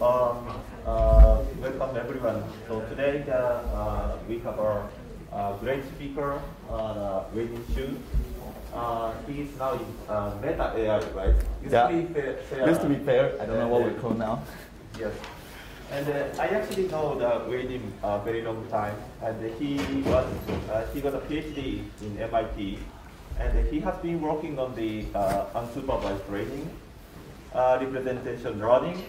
um, uh, welcome everyone. So today uh, uh, we have our uh, great speaker, uh, Wei Hsu. Uh, he is now in uh, Meta AI, right? Used Yeah. to be FAIR, FAIR. Used to be FAIR. I don't know what we call now. Yes. And uh, I actually know the Wei-Ning a very long time, and he was uh, he got a PhD in MIT, and he has been working on the uh, unsupervised training, uh, representation learning,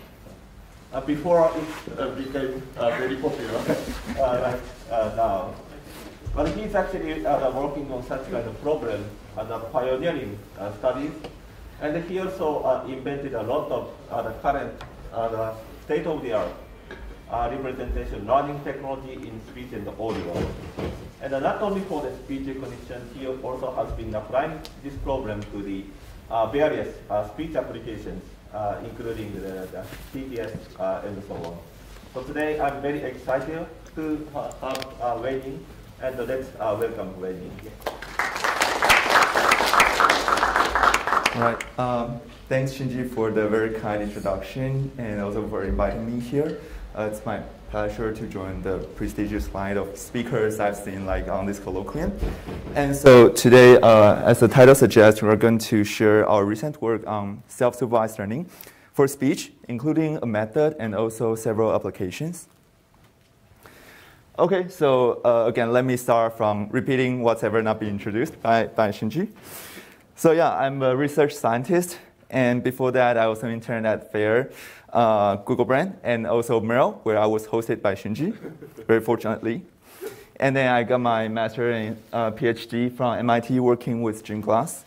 uh, before it uh, became uh, very popular uh, like uh, now. But he's actually uh, working on such kind of problem and uh, pioneering uh, studies. And he also uh, invented a lot of uh, the current uh, the state-of-the-art uh, representation learning technology in speech and audio. And uh, not only for the speech recognition, he also has been applying this problem to the uh, various uh, speech applications, uh, including the, the uh, and so on. So today I'm very excited to have uh, Wei and let's uh, welcome Wei-Ning. All right. Um, thanks, Shinji, for the very kind introduction and also for inviting me here. Uh, it's my pleasure to join the prestigious line of speakers I've seen like on this colloquium. And so today, uh, as the title suggests, we're going to share our recent work on self-supervised learning for speech, including a method and also several applications. Okay, so uh, again, let me start from repeating what's ever not been introduced by, by Shinji. So yeah, I'm a research scientist, and before that, I was an intern at FAIR, uh, Google Brain, and also MERL, where I was hosted by Shinji, very fortunately. And then I got my master and uh, PhD from MIT working with Jim Glass.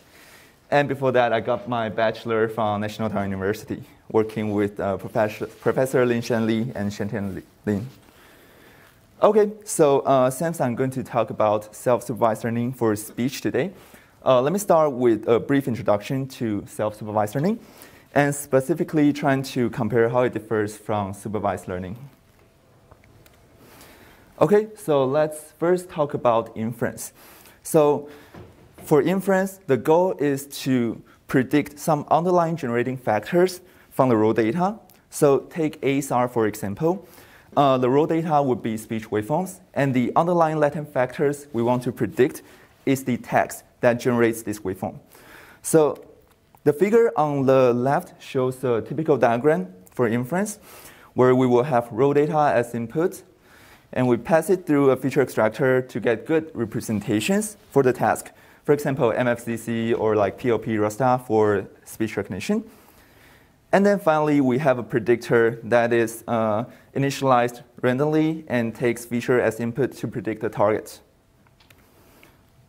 And before that, I got my bachelor from National Taiwan University, working with uh, Professor, Professor Lin-shan Lee and Hsuan-Tien Lin. Okay, so uh, since I'm going to talk about self-supervised learning for speech today, uh, let me start with a brief introduction to self-supervised learning, and specifically trying to compare how it differs from supervised learning. Okay, so let's first talk about inference. So for inference, the goal is to predict some underlying generating factors from the raw data. So take ASR for example. Uh, the raw data would be speech waveforms, and the underlying latent factors we want to predict is the text that generates this waveform. So the figure on the left shows a typical diagram for inference, where we will have raw data as input, and we pass it through a feature extractor to get good representations for the task. For example, MFCC or like PLP RASTA for speech recognition. And then finally, we have a predictor that is uh, initialized randomly and takes feature as input to predict the target.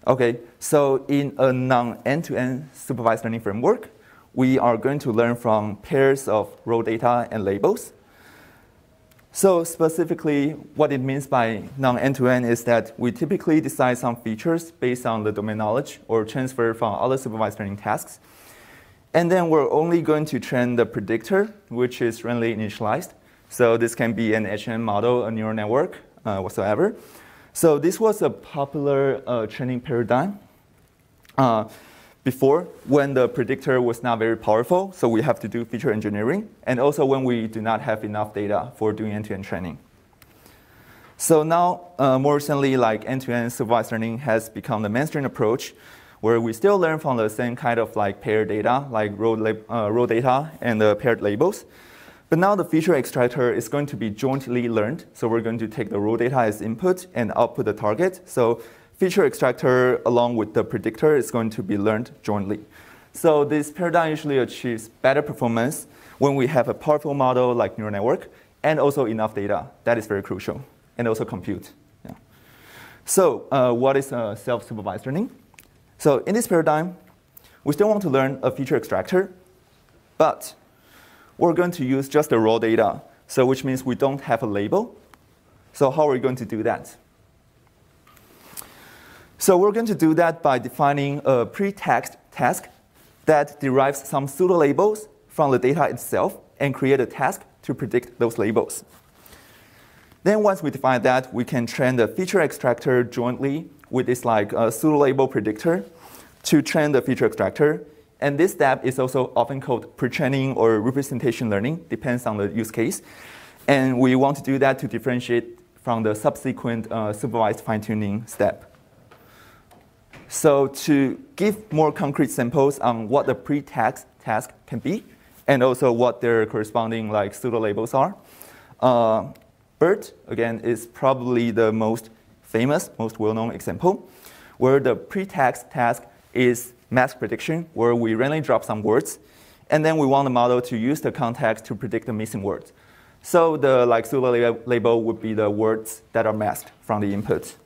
Okay, so in a non-end-to-end supervised learning framework, we are going to learn from pairs of raw data and labels. So specifically, what it means by non-end-to-end is that we typically decide some features based on the domain knowledge or transfer from other supervised learning tasks. And then we're only going to train the predictor, which is randomly initialized. So this can be an HM model, a neural network, uh, whatsoever. So this was a popular uh, training paradigm uh, before when the predictor was not very powerful. So we have to do feature engineering, and also when we do not have enough data for doing end-to-end training. So now, uh, more recently, like end-to-end supervised learning has become the mainstream approach, where we still learn from the same kind of like paired data, like lab, uh, raw data and the paired labels. But now the feature extractor is going to be jointly learned. So we're going to take the raw data as input and output the target. So feature extractor along with the predictor is going to be learned jointly. So this paradigm usually achieves better performance when we have a powerful model like neural network and also enough data. That is very crucial. And also compute. Yeah. So uh, what is uh, self-supervised learning? So in this paradigm, we still want to learn a feature extractor, but we're going to use just the raw data, so which means we don't have a label. So how are we going to do that? So we're going to do that by defining a pretext task that derives some pseudo labels from the data itself and create a task to predict those labels. Then once we define that, we can train the feature extractor jointly with this like uh, pseudo label predictor to train the feature extractor And this step is also often called pre-training or representation learning, depends on the use case. And we want to do that to differentiate from the subsequent uh, supervised fine-tuning step. So to give more concrete samples on what the pretext task can be, and also what their corresponding like pseudo labels are, uh, BERT again is probably the most famous, most well-known example, where the pretext task is mask prediction, where we randomly drop some words, and then we want the model to use the context to predict the missing words. So the like pseudo label would be the words that are masked from the input.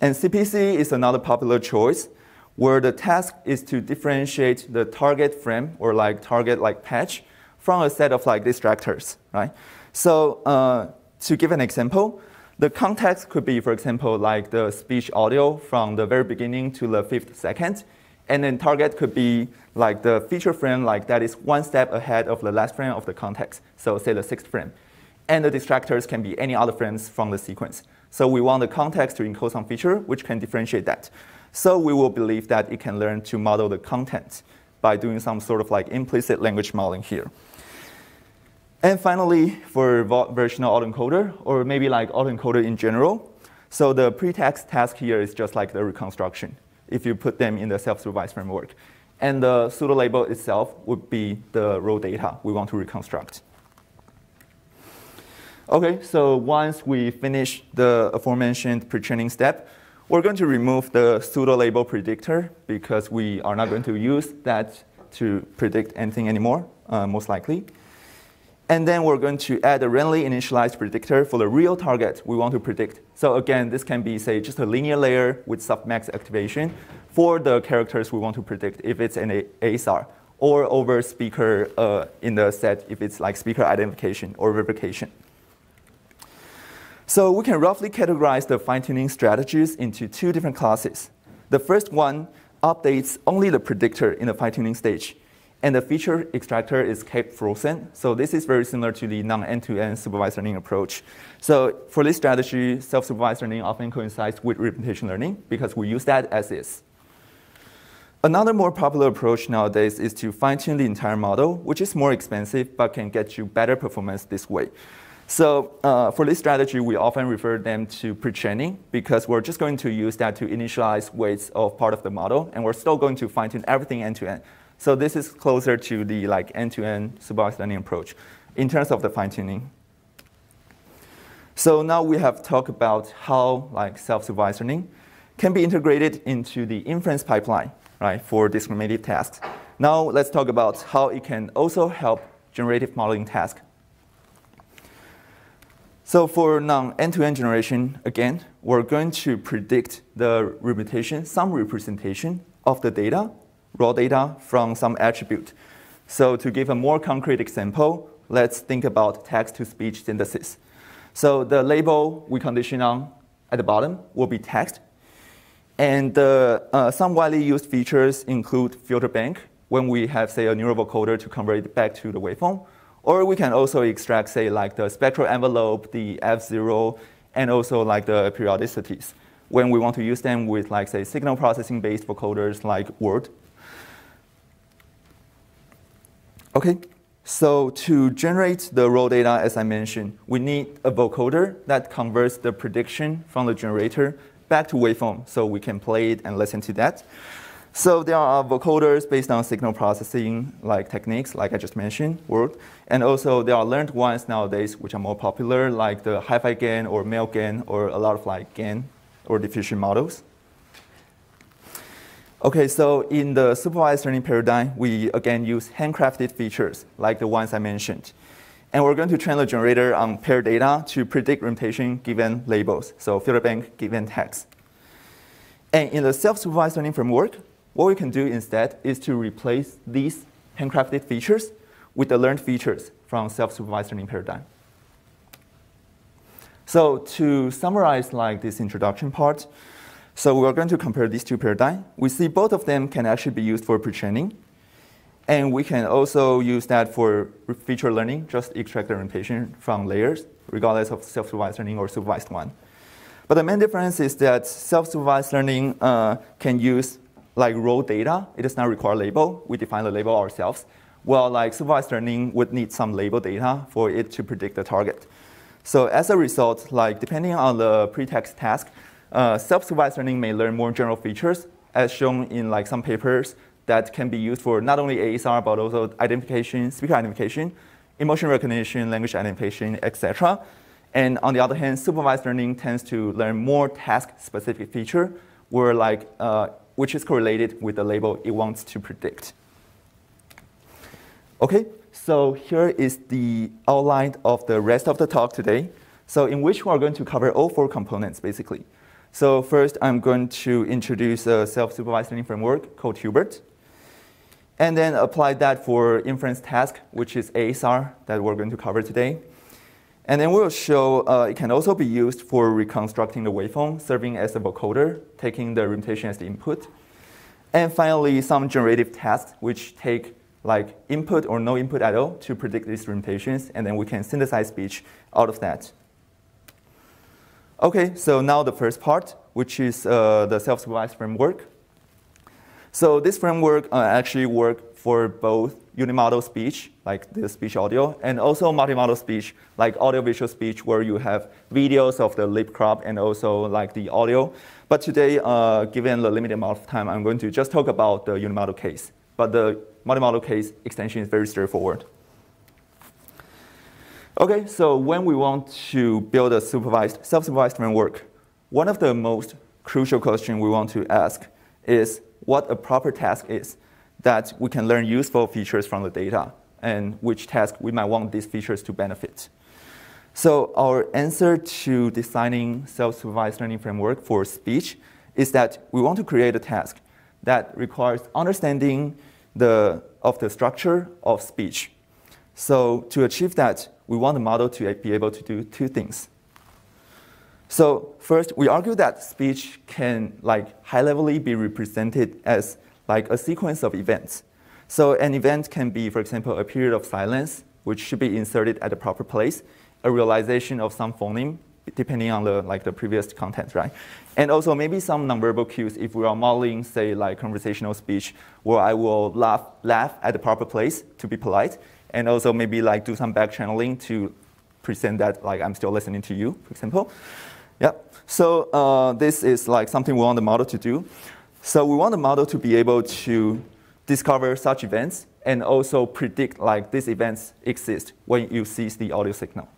And CPC is another popular choice where the task is to differentiate the target frame or like target like patch from a set of like distractors, right? So uh, to give an example, the context could be, for example, like the speech audio from the very beginning to the fifth second. And then target could be like the feature frame, like that is one step ahead of the last frame of the context. So say the sixth frame. And the distractors can be any other frames from the sequence. So we want the context to encode some feature which can differentiate that. So we will believe that it can learn to model the content by doing some sort of like implicit language modeling here. And finally, for variational autoencoder, or maybe like autoencoder in general, so the pretext task here is just like the reconstruction if you put them in the self-supervised framework. And the pseudo label itself would be the raw data we want to reconstruct. Okay, so once we finish the aforementioned pre-training step, we're going to remove the pseudo-label predictor because we are not going to use that to predict anything anymore, uh, most likely. And then we're going to add a randomly initialized predictor for the real target we want to predict. So again, this can be, say, just a linear layer with softmax activation for the characters we want to predict if it's an ASR, or over speaker uh, in the set if it's like speaker identification or replication. So we can roughly categorize the fine-tuning strategies into two different classes. The first one updates only the predictor in the fine-tuning stage, and the feature extractor is kept frozen. So this is very similar to the non-end-to-end supervised learning approach. So for this strategy, self-supervised learning often coincides with representation learning because we use that as is. Another more popular approach nowadays is to fine-tune the entire model, which is more expensive but can get you better performance this way. So uh, for this strategy, we often refer them to pre-training because we're just going to use that to initialize weights of part of the model, and we're still going to fine-tune everything end-to-end. So this is closer to the like end-to-end supervised learning approach in terms of the fine-tuning. So now we have talked about how like self-supervised learning can be integrated into the inference pipeline, right, for discriminative tasks. Now let's talk about how it can also help generative modeling tasks so for non-end-to-end generation, again, we're going to predict the representation, some representation of the data, raw data from some attribute. So to give a more concrete example, let's think about text-to-speech synthesis. So the label we condition on at the bottom will be text. And uh, some widely used features include filter bank, when we have, say, a neural vocoder to convert it back to the waveform, or we can also extract, say, like the spectral envelope, the F0, and also like the periodicities when we want to use them with, like, say, signal processing-based vocoders like WORLD. Okay, so to generate the raw data, as I mentioned, we need a vocoder that converts the prediction from the generator back to waveform so we can play it and listen to that. So there are vocoders based on signal processing like techniques, like I just mentioned, WORLD. And also there are learned ones nowadays which are more popular, like the hi-fi HiFiGAN or MelGAN or a lot of like GAN or diffusion models. Okay, so in the supervised learning paradigm, we again use handcrafted features like the ones I mentioned. And we're going to train the generator on paired data to predict representation given labels, so filter bank given text. And in the self-supervised learning framework, what we can do instead is to replace these handcrafted features with the learned features from self-supervised learning paradigm. So to summarize like this introduction part, so we're going to compare these two paradigms. We see both of them can actually be used for pre-training. And we can also use that for feature learning, just extract the representation from layers, regardless of self-supervised learning or supervised one. But the main difference is that self-supervised learning uh, can use like raw data, it does not require label. We define the label ourselves. Well, like supervised learning would need some label data for it to predict the target. So as a result, like depending on the pretext task, uh, self-supervised learning may learn more general features, as shown in like some papers that can be used for not only ASR but also identification, speaker identification, emotion recognition, language identification, etc. And on the other hand, supervised learning tends to learn more task-specific feature, where like uh, which is correlated with the label it wants to predict. Okay, so here is the outline of the rest of the talk today. So in which we are going to cover all four components basically. So first, I'm going to introduce a self-supervised learning framework called HuBERT, and then apply that for inference task, which is ASR that we're going to cover today. And then we'll show uh, it can also be used for reconstructing the waveform, serving as a vocoder, taking the representation as the input. And finally, some generative tasks, which take like input or no input at all to predict these representations, and then we can synthesize speech out of that. Okay, so now the first part, which is uh, the self-supervised framework. So this framework uh, actually work for both unimodal speech, like the speech audio, and also multimodal speech, like audio-visual speech, where you have videos of the lip crop and also like the audio. But today, uh, given the limited amount of time, I'm going to just talk about the unimodal case. But the multimodal case extension is very straightforward. Okay, so when we want to build a supervised, self-supervised framework, one of the most crucial questions we want to ask is what a proper task is that we can learn useful features from the data and which task we might want these features to benefit. So our answer to designing self-supervised learning framework for speech is that we want to create a task that requires understanding the, of the structure of speech. So to achieve that, we want the model to be able to do two things. So first, we argue that speech can like high-levelly be represented as like a sequence of events. So an event can be, for example, a period of silence, which should be inserted at the proper place, a realization of some phoneme, depending on the like the previous content, right? And also maybe some nonverbal cues if we are modeling, say, like conversational speech, where I will laugh, laugh at the proper place to be polite, and also maybe like do some back channeling to present that like I'm still listening to you, for example. Yeah. So uh, this is like something we want the model to do. So we want the model to be able to discover such events and also predict like these events exist when you see the audio signal.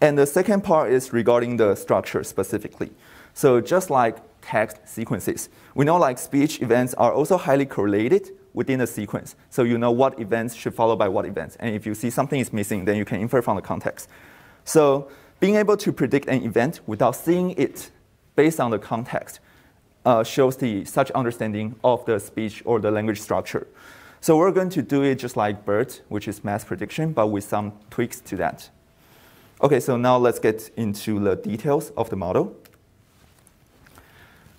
And the second part is regarding the structure specifically. So just like text sequences, we know like speech events are also highly correlated within a sequence. So you know what events should follow by what events. And if you see something is missing, then you can infer from the context. So being able to predict an event without seeing it based on the context uh, shows the such understanding of the speech or the language structure. So we're going to do it just like BERT, which is mass prediction, but with some tweaks to that. Okay, so now let's get into the details of the model.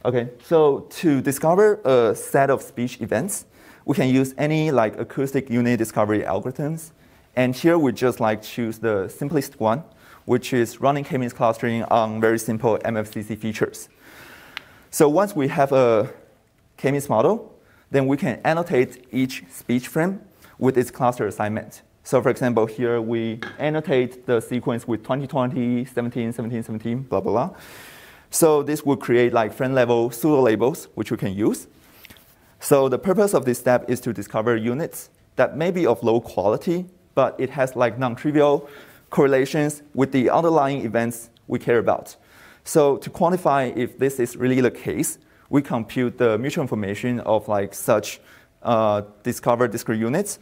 Okay, so to discover a set of speech events, we can use any like acoustic unit discovery algorithms. And here we just like choose the simplest one, which is running k-means clustering on very simple MFCC features. So once we have a k-means model, then we can annotate each speech frame with its cluster assignment. So for example, here we annotate the sequence with 2020, 17, 17, 17, blah, blah, blah. So this will create like frame level pseudo labels, which we can use. So the purpose of this step is to discover units that may be of low quality, but it has like non-trivial correlations with the underlying events we care about. So to quantify if this is really the case, we compute the mutual information of like such uh, discovered discrete units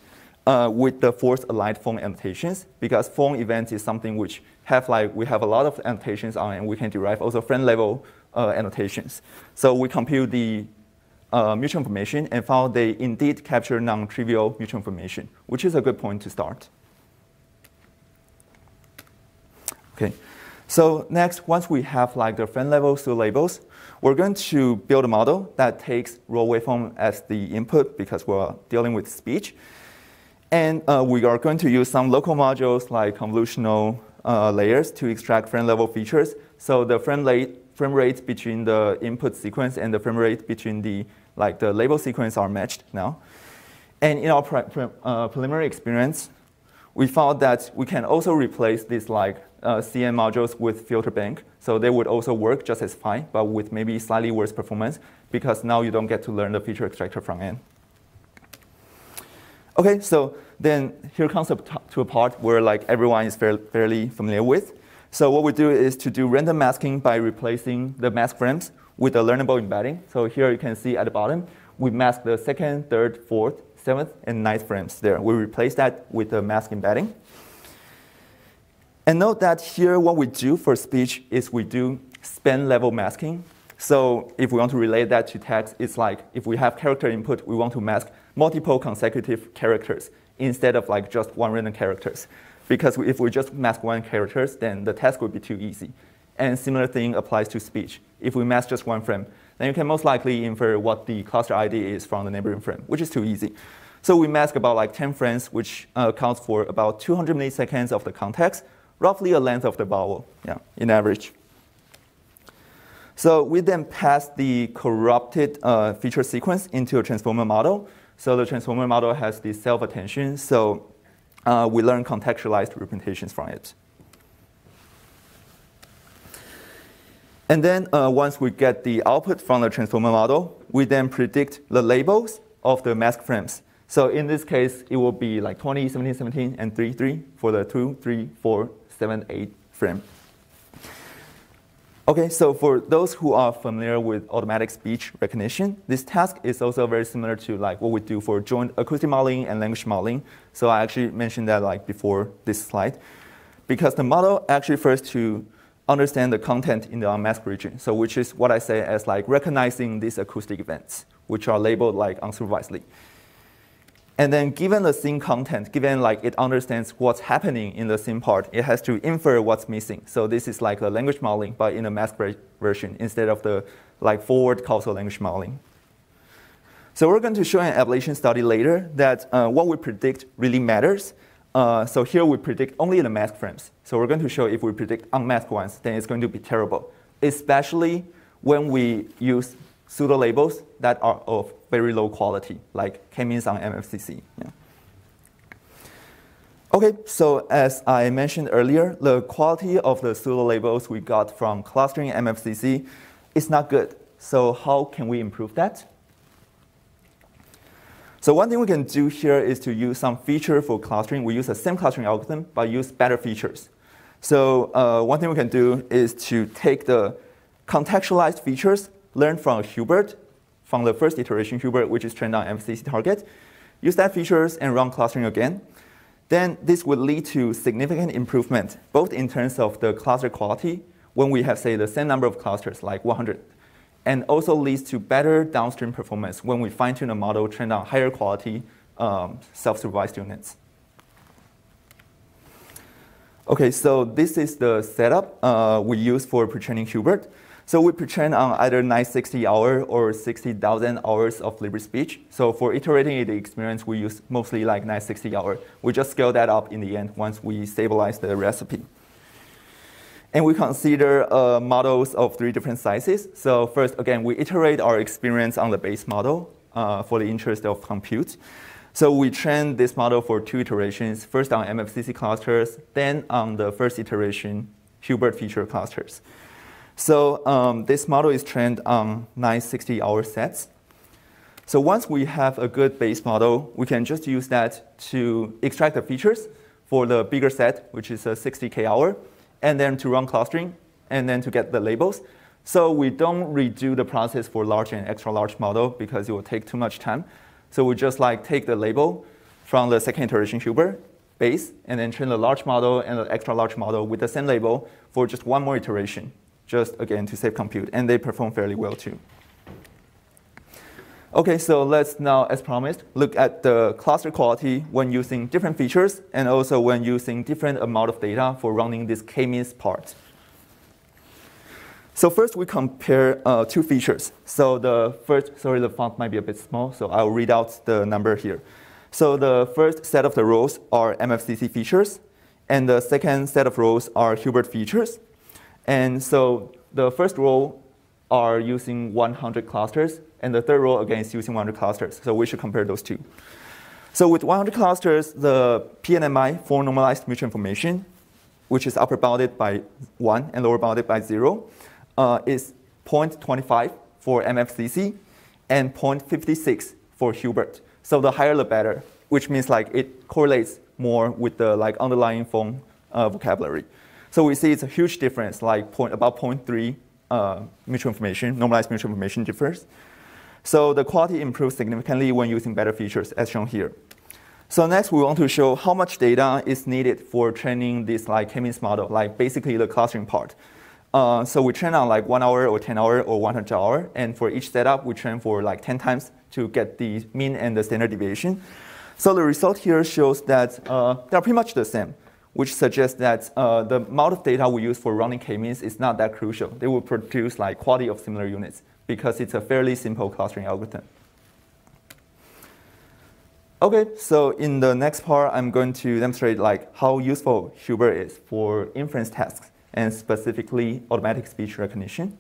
uh, with the force aligned phone annotations because phone events is something which have like we have a lot of annotations on and we can derive also frame level uh, annotations. So we compute the uh, mutual information and found they indeed capture non-trivial mutual information, which is a good point to start. Okay, so next, once we have like the frame level pseudo labels, we're going to build a model that takes raw waveform as the input because we're dealing with speech. And uh, we are going to use some local modules like convolutional uh, layers to extract frame level features. So the frame, frame rate between the input sequence and the frame rate between the like the label sequence are matched now. And in our pre pre uh, preliminary experience, we found that we can also replace these like uh, CN modules with filter bank. So they would also work just as fine, but with maybe slightly worse performance because now you don't get to learn the feature extractor front end. Okay, so then here comes to a part where like everyone is fairly familiar with. So what we do is to do random masking by replacing the mask frames with a learnable embedding. So here you can see at the bottom, we mask the second, third, fourth, seventh, and ninth frames there. We replace that with a mask embedding. And note that here what we do for speech is we do span level masking. So if we want to relate that to text, it's like if we have character input, we want to mask multiple consecutive characters instead of like just one random characters. Because if we just mask one characters, then the task would be too easy. And similar thing applies to speech. If we mask just one frame, then you can most likely infer what the cluster ID is from the neighboring frame, which is too easy. So we mask about like 10 frames, which uh, accounts for about 200 milliseconds of the context, roughly a length of the vowel, yeah, in average. So we then pass the corrupted uh, feature sequence into a transformer model, so the transformer model has this self-attention, so uh, we learn contextualized representations from it. And then uh, once we get the output from the transformer model, we then predict the labels of the mask frames. So in this case, it will be like 20, 17, 17, and 3, 3 for the 2, 3, 4, 7, 8 frame. Okay, so for those who are familiar with automatic speech recognition, this task is also very similar to like what we do for joint acoustic modeling and language modeling. So I actually mentioned that like before this slide, because the model actually first to understand the content in the unmasked region. So which is what I say as like recognizing these acoustic events, which are labeled like unsupervisedly. And then given the scene content, given like it understands what's happening in the scene part, it has to infer what's missing. So this is like a language modeling, but in a masked version instead of the like forward causal language modeling. So we're going to show an ablation study later that uh, what we predict really matters. Uh, so here we predict only the mask frames. So we're going to show if we predict unmasked ones, then it's going to be terrible, especially when we use pseudo labels that are of very low quality, like k-means on MFCC. Yeah. Okay, so as I mentioned earlier, the quality of the pseudo labels we got from clustering MFCC is not good. So how can we improve that? So one thing we can do here is to use some feature for clustering. We use the same clustering algorithm, but use better features. So uh, one thing we can do is to take the contextualized features learned from HuBERT, from the first iteration HuBERT, which is trained on MFCC target, use that features and run clustering again, then this would lead to significant improvement, both in terms of the cluster quality, when we have, say, the same number of clusters, like 100, and also leads to better downstream performance when we fine-tune a model trained on higher quality um, self-supervised units. Okay, so this is the setup uh, we use for pre-training HuBERT. So we pre-train on either 960 hour or 60,000 hours of LibriSpeech. So for iterating the experience, we use mostly like 960 hour. We just scale that up in the end once we stabilize the recipe. And we consider uh, models of three different sizes. So first, again, we iterate our experience on the base model uh, for the interest of compute. So we train this model for two iterations, first on MFCC clusters, then on the first iteration HuBERT feature clusters. So um, this model is trained on 960-hour sets. So once we have a good base model, we can just use that to extract the features for the bigger set, which is a 60K hour, and then to run clustering, and then to get the labels. So we don't redo the process for large and extra large model because it will take too much time. So we just like take the label from the second iteration HuBERT base, and then train the large model and the extra large model with the same label for just one more iteration just again to save compute, and they perform fairly well too. Okay, so let's now, as promised, look at the cluster quality when using different features and also when using different amount of data for running this k-means part. So first we compare uh, two features. So the first, sorry, the font might be a bit small, so I'll read out the number here. So the first set of the rows are MFCC features, and the second set of rows are HuBERT features. And so the first row are using 100 clusters, and the third row again is using 100 clusters. So we should compare those two. So with 100 clusters, the PNMI for normalized mutual information, which is upper bounded by 1 and lower bounded by 0, uh, is 0.25 for MFCC and 0.56 for HuBERT. So the higher the better, which means like it correlates more with the like underlying phone uh, vocabulary. So we see it's a huge difference, like point, about 0.3 uh, mutual information, normalized mutual information differs. So the quality improves significantly when using better features, as shown here. So next, we want to show how much data is needed for training this like k-means model, like basically the clustering part. Uh, so we train on like one hour or 10 hour or 100 hour, and for each setup, we train for like 10 times to get the mean and the standard deviation. So the result here shows that uh, they're pretty much the same, which suggests that uh, the amount of data we use for running k-means is not that crucial. They will produce like quality of similar units because it's a fairly simple clustering algorithm. Okay, so in the next part, I'm going to demonstrate like how useful HuBERT is for inference tasks and specifically automatic speech recognition.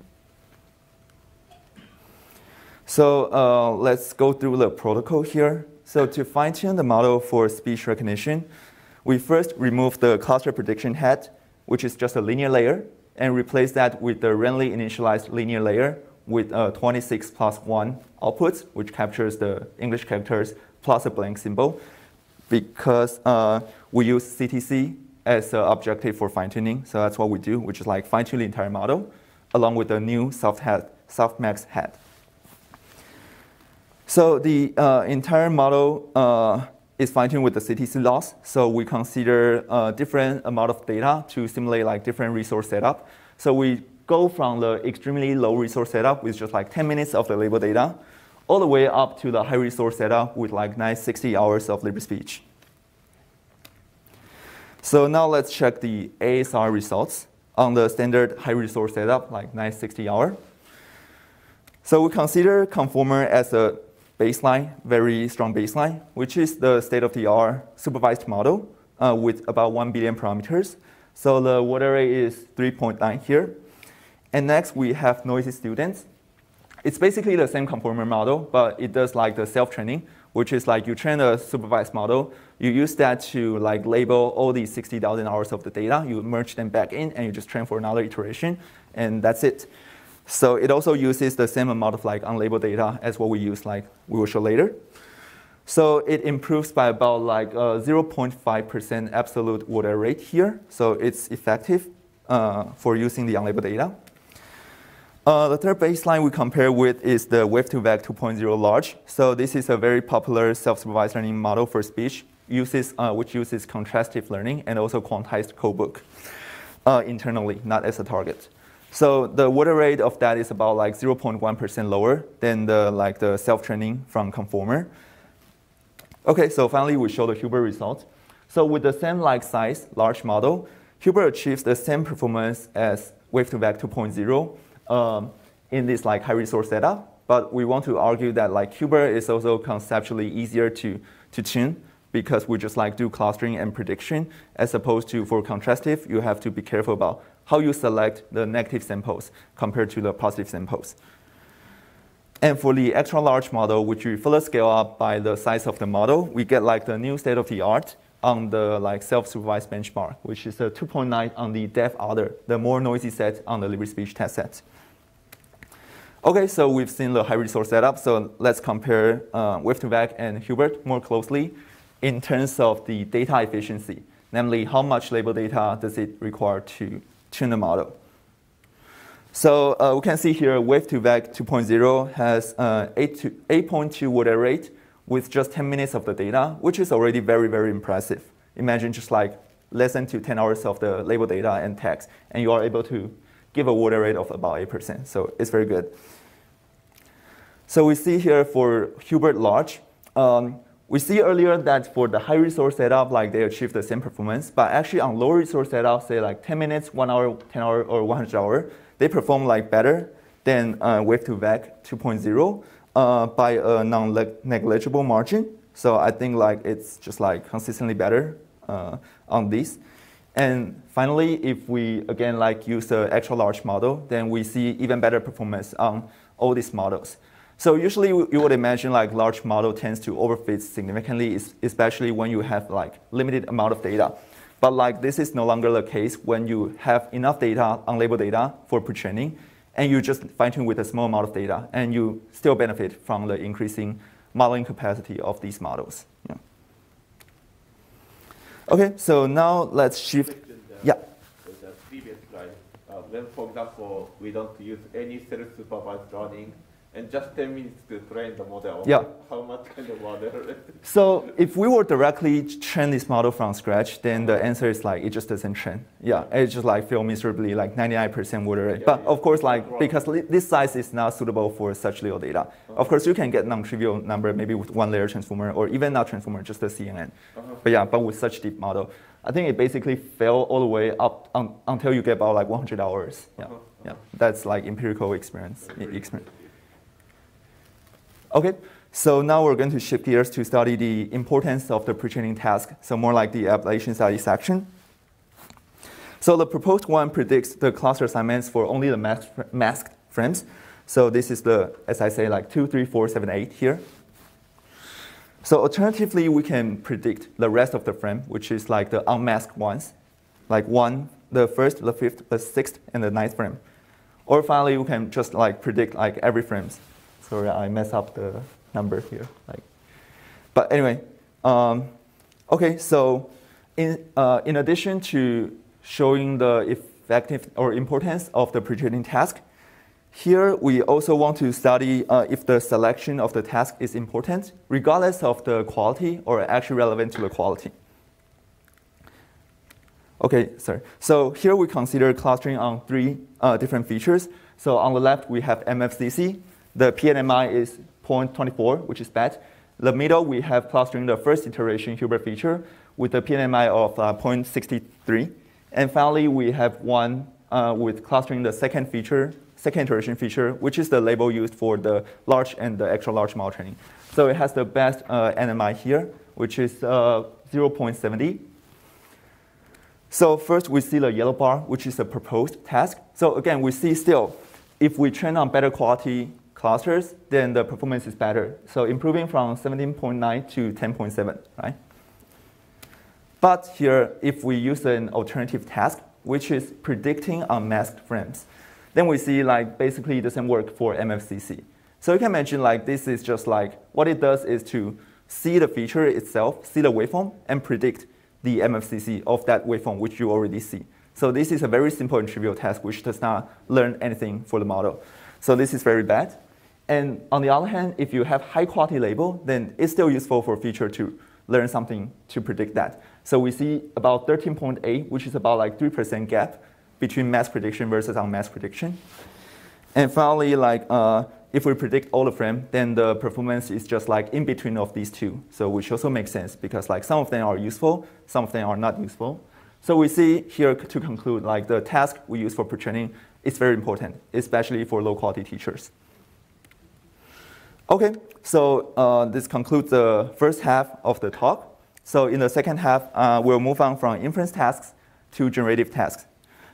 So uh, let's go through the protocol here. So to fine-tune the model for speech recognition, we first remove the cluster prediction head, which is just a linear layer, and replace that with the randomly initialized linear layer with a 26 plus 1 output, which captures the English characters plus a blank symbol because uh, we use CTC as an objective for fine-tuning. So that's what we do, which is like fine-tune the entire model along with the new soft head, softmax head. So the uh, entire model uh, is fine-tuned with the CTC loss. So we consider a uh, different amount of data to simulate like different resource setup. So we go from the extremely low resource setup with just like 10 minutes of the label data all the way up to the high resource setup with like nice 60 hours of label speech. So now let's check the ASR results on the standard high resource setup, like nice 60 hour. So we consider conformer as a baseline, very strong baseline, which is the state-of-the-art supervised model uh, with about 1 billion parameters. So the word error rate is 3.9 here. And next, we have noisy students. It's basically the same conformer model, but it does like the self-training, which is like you train a supervised model, you use that to like label all these 60,000 hours of the data, you merge them back in, and you just train for another iteration, and that's it. So it also uses the same amount of like unlabeled data as what we use, like we will show later. So it improves by about like 0.5% uh, absolute word error rate here. So it's effective uh, for using the unlabeled data. Uh, the third baseline we compare with is the wav2vec 2.0 large. So this is a very popular self-supervised learning model for speech, uses, uh, which uses contrastive learning and also quantized codebook uh, internally, not as a target. So the word error rate of that is about like 0.1% lower than the like the self-training from Conformer. Okay, so finally we show the HuBERT result. So with the same like size, large model, HuBERT achieves the same performance as wav2vec 2.0 um, in this like high resource setup. But we want to argue that like HuBERT is also conceptually easier to, to tune because we just like do clustering and prediction as opposed to for contrastive, you have to be careful about how you select the negative samples compared to the positive samples. And for the extra large model, which we further scale up by the size of the model, we get like the new state of the art on the like self-supervised benchmark, which is a 2.9 on the dev other, the more noisy set on the LibriSpeech test set. Okay, so we've seen the high resource setup, so let's compare uh, wav2vec and HuBERT more closely in terms of the data efficiency, namely how much label data does it require to tune the model. So uh, we can see here wav2vec 2.0 has uh, 8.2 word error rate with just 10 minutes of the data, which is already very, very impressive. Imagine just like less than to 10 hours of the label data and text, and you are able to give a word error rate of about 8%. So it's very good. So we see here for Hubert Large, um, we see earlier that for the high resource setup, like they achieve the same performance, but actually on low resource setup, say like 10 minutes, one hour, 10 hour, or 100 hour, they perform like better than uh, wav2vec 2.0 uh, by a non-negligible margin. So I think like it's just like consistently better uh, on this. And finally, if we again like use the extra large model, then we see even better performance on all these models. So usually you would imagine like large model tends to overfit significantly, especially when you have like limited amount of data. But like this is no longer the case when you have enough data, unlabeled data for pre-training, and you just fine tune with a small amount of data, and you still benefit from the increasing modeling capacity of these models. Yeah. Okay, so now let's shift. Yeah. The previous slide, uh, when, for example, we don't use any self-supervised learning, and just 10 minutes to train the model. Yeah. How much kind of model? so if we were directly train this model from scratch, then the answer is like it just doesn't train. Yeah, it just like fail miserably, like 99% word error rate. Yeah, but yeah. of course, like because this size is not suitable for such little data. Uh-huh. Of course, you can get non-trivial number maybe with one layer transformer or even not transformer, just a CNN. Uh-huh. But yeah, but with such deep model, I think it basically fell all the way up un- until you get about like 100 hours. Yeah, uh-huh. yeah, that's like empirical experience. experience. Okay, so now we're going to shift gears to study the importance of the pre-training task, so more like the application study section. So the proposed one predicts the cluster assignments for only the masked, masked frames. So this is the, as I say, like 2, 3, 4, 7, 8 here. So alternatively, we can predict the rest of the frame, which is like the unmasked ones, like one, the first, the fifth, the sixth, and the ninth frame. Or finally, we can just like predict like every frames. Sorry, I messed up the number here. Like, but anyway, um, okay. So, in uh, in addition to showing the effective or importance of the pre-training task, here we also want to study uh, if the selection of the task is important, regardless of the quality or actually relevant to the quality. Okay, sorry. So here we consider clustering on three uh, different features. So on the left, we have MFCC, the PNMI is 0.24, which is bad. The middle, we have clustering the first iteration HuBERT feature with a PNMI of uh, 0.63. And finally, we have one uh, with clustering the second feature, second iteration feature, which is the label used for the large and the extra large model training. So it has the best uh, NMI here, which is uh, 0.70. So first we see the yellow bar, which is a proposed task. So again, we see still, if we train on better quality clusters, then the performance is better. So improving from 17.9 to 10.7, right? But here, if we use an alternative task, which is predicting unmasked frames, then we see like basically it doesn't work for MFCC. So you can imagine like this is just like what it does is to see the feature itself, see the waveform, and predict the MFCC of that waveform which you already see. So this is a very simple and trivial task which does not learn anything for the model. So this is very bad. And on the other hand, if you have high quality label, then it's still useful for feature to learn something to predict that. So we see about 13.8, which is about like 3% gap between mass prediction versus unmasked prediction. And finally, like uh, if we predict all the frame, then the performance is just like in between of these two. So which also makes sense because like some of them are useful, some of them are not useful. So we see here to conclude, like the task we use for pre-training is very important, especially for low quality teachers. Okay, so uh, this concludes the first half of the talk. So in the second half, uh, we'll move on from inference tasks to generative tasks.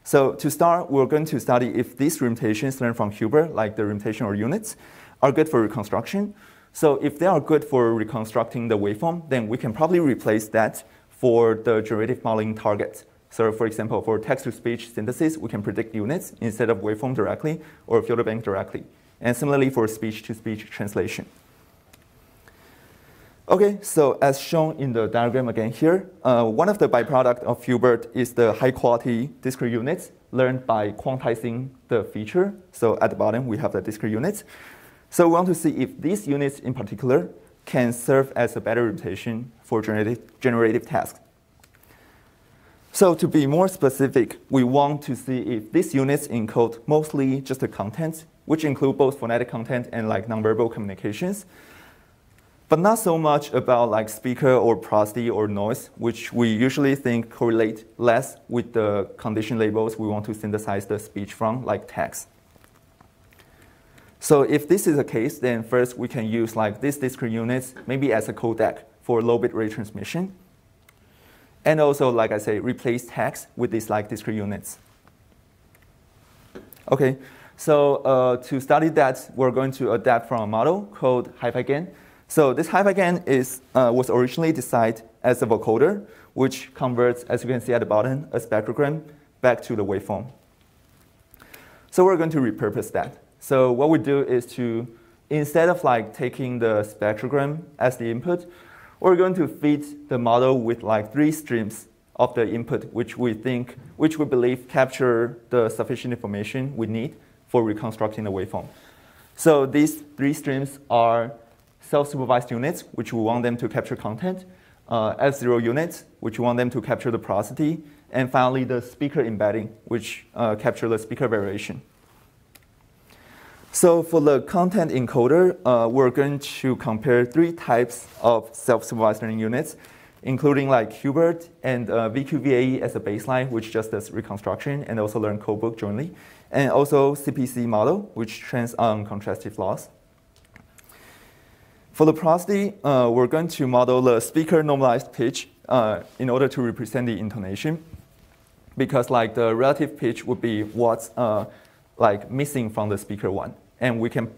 So to start, we're going to study if these representations learned from HuBERT, like the representation or units, are good for reconstruction. So if they are good for reconstructing the waveform, then we can probably replace that for the generative modeling targets. So for example, for text-to-speech synthesis, we can predict units instead of waveform directly or filter bank directly and similarly for speech-to-speech translation. Okay, so as shown in the diagram again here, uh, one of the byproduct of HuBERT is the high-quality discrete units learned by quantizing the feature. So at the bottom, we have the discrete units. So we want to see if these units in particular can serve as a better representation for generative, generative tasks. So to be more specific, we want to see if these units encode mostly just the contents which include both phonetic content and like nonverbal communications. But not so much about like speaker or prosody or noise, which we usually think correlate less with the condition labels we want to synthesize the speech from, like text. So if this is the case, then first we can use like these discrete units maybe as a codec for low bit rate transmission. And also, like I say, replace text with these like discrete units. Okay, so uh, to study that, we're going to adapt from a model called HiFiGaN. So this HiFiGaN is, uh, was originally designed as a vocoder, which converts, as you can see at the bottom, a spectrogram back to the waveform. So we're going to repurpose that. So what we do is to, instead of like taking the spectrogram as the input, we're going to feed the model with like three streams of the input, which we think, which we believe capture the sufficient information we need for reconstructing the waveform. So these three streams are self-supervised units, which we want them to capture content, uh, F0 units, which we want them to capture the prosody, and finally the speaker embedding, which uh, capture the speaker variation. So for the content encoder, uh, we're going to compare three types of self-supervised learning units, including like HuBERT and uh, VQVAE as a baseline, which just does reconstruction and also learn codebook jointly, and also CPC model, which trains on contrastive loss. For the prosody, uh, we're going to model the speaker normalized pitch uh, in order to represent the intonation, because like the relative pitch would be what's uh, like missing from the speaker one and we can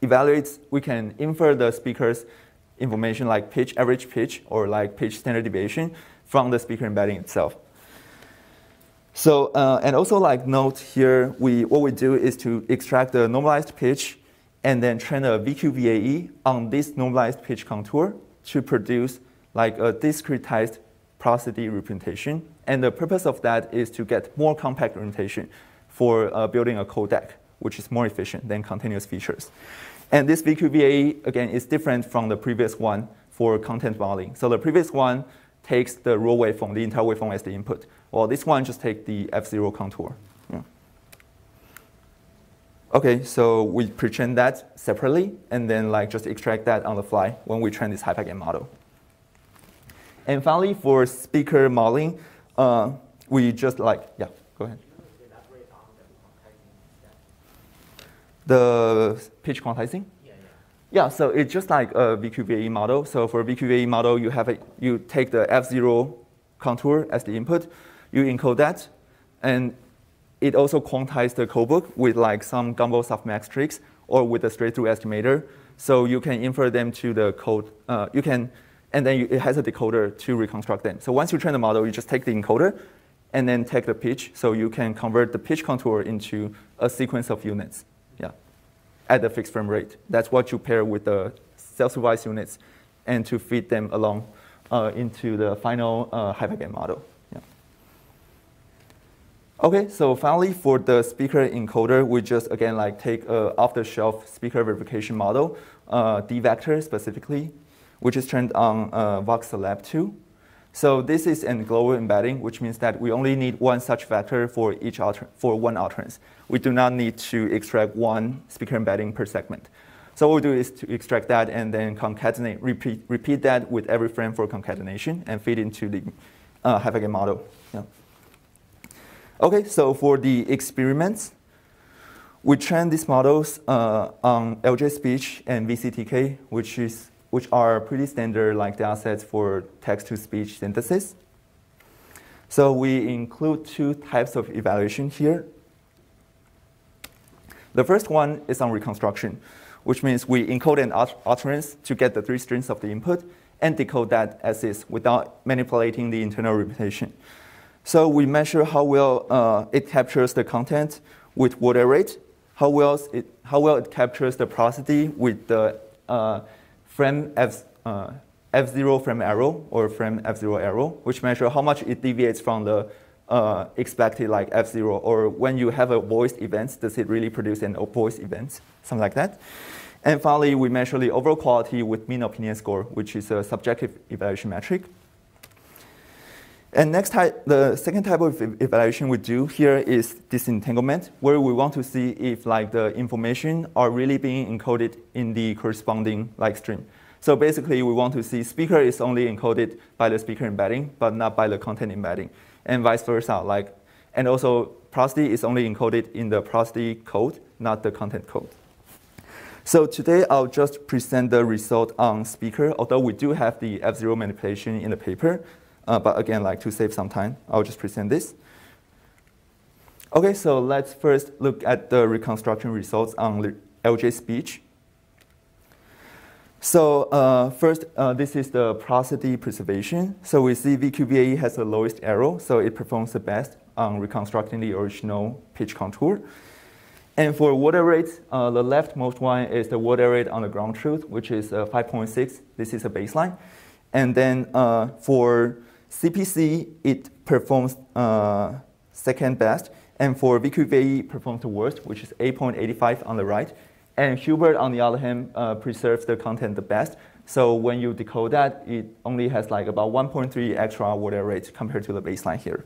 evaluate, we can infer the speaker's information like pitch, average pitch, or like pitch standard deviation from the speaker embedding itself. So, uh, and also like note here, we, what we do is to extract the normalized pitch and then train a VQVAE on this normalized pitch contour to produce like a discretized prosody representation. And the purpose of that is to get more compact representation for uh, building a codec which is more efficient than continuous features. And this VQVAE, again, is different from the previous one for content modeling. So the previous one takes the raw waveform, the entire waveform as the input. Well, this one just take the F0 contour. Yeah. Okay, so we pre-train that separately, and then like just extract that on the fly when we train this HiFiGaN model. And finally, for speaker modeling, uh, we just like, yeah, go ahead. the pitch quantizing? Yeah, yeah. yeah, so it's just like a VQVAE model. So for a VQVAE model, you have a, you take the F0 contour as the input, you encode that, and it also quantizes the codebook with like some Gumbel softmax tricks or with a straight-through estimator. So you can infer them to the code. Uh, you can, and then you, it has a decoder to reconstruct them. So once you train the model, you just take the encoder and then take the pitch. So you can convert the pitch contour into a sequence of units Yeah, at the fixed frame rate. That's what you pair with the self-supervised units and to feed them along uh, into the final uh, HiFiGaN model. Okay, so finally for the speaker encoder, we just again like take a off-the-shelf speaker verification model, uh, D-vector specifically, which is trained on uh, VoxCeleb 2. So this is an global embedding, which means that we only need one such vector for each alter for one utterance. We do not need to extract one speaker embedding per segment. So what we do is to extract that and then concatenate, repeat, repeat that with every frame for concatenation and feed into the uh, HiFiGaN model. Yeah. Okay, so for the experiments, we train these models uh, on LJ speech and VCTK, which is which are pretty standard like data sets for text-to-speech synthesis. So we include two types of evaluation here. The first one is on reconstruction, which means we encode an utterance to get the three strings of the input and decode that as is without manipulating the internal representation. So we measure how well uh, it captures the content with word rate, how well it, how well it captures the prosody with the uh, frame F, uh, F0 frame error or frame F0 error, which measure how much it deviates from the uh, expected like F0, or when you have a voice event, does it really produce an voice event, something like that. And finally, we measure the overall quality with mean opinion score, which is a subjective evaluation metric. And next type, the second type of evaluation we do here is disentanglement, where we want to see if like the information are really being encoded in the corresponding like stream. So basically, we want to see speaker is only encoded by the speaker embedding, but not by the content embedding, and vice versa. Like, and also prosody is only encoded in the prosody code, not the content code. So today I'll just present the result on speaker, although we do have the F0 manipulation in the paper. Uh, but again, like to save some time, I'll just present this. Okay, so let's first look at the reconstruction results on LJ speech. So uh, first, uh, this is the prosody preservation. So we see VQVAE has the lowest error, so it performs the best on reconstructing the original pitch contour. And for word error rate, uh, the leftmost one is the word error rate on the ground truth, which is uh, 5.6. This is a baseline. And then uh, for CPC, it performs uh, second best. And for VQVAE, performs the worst, which is 8.85 on the right. And HuBERT, on the other hand, uh, preserves the content the best. So when you decode that, it only has like about 1.3 extra word error rate compared to the baseline here.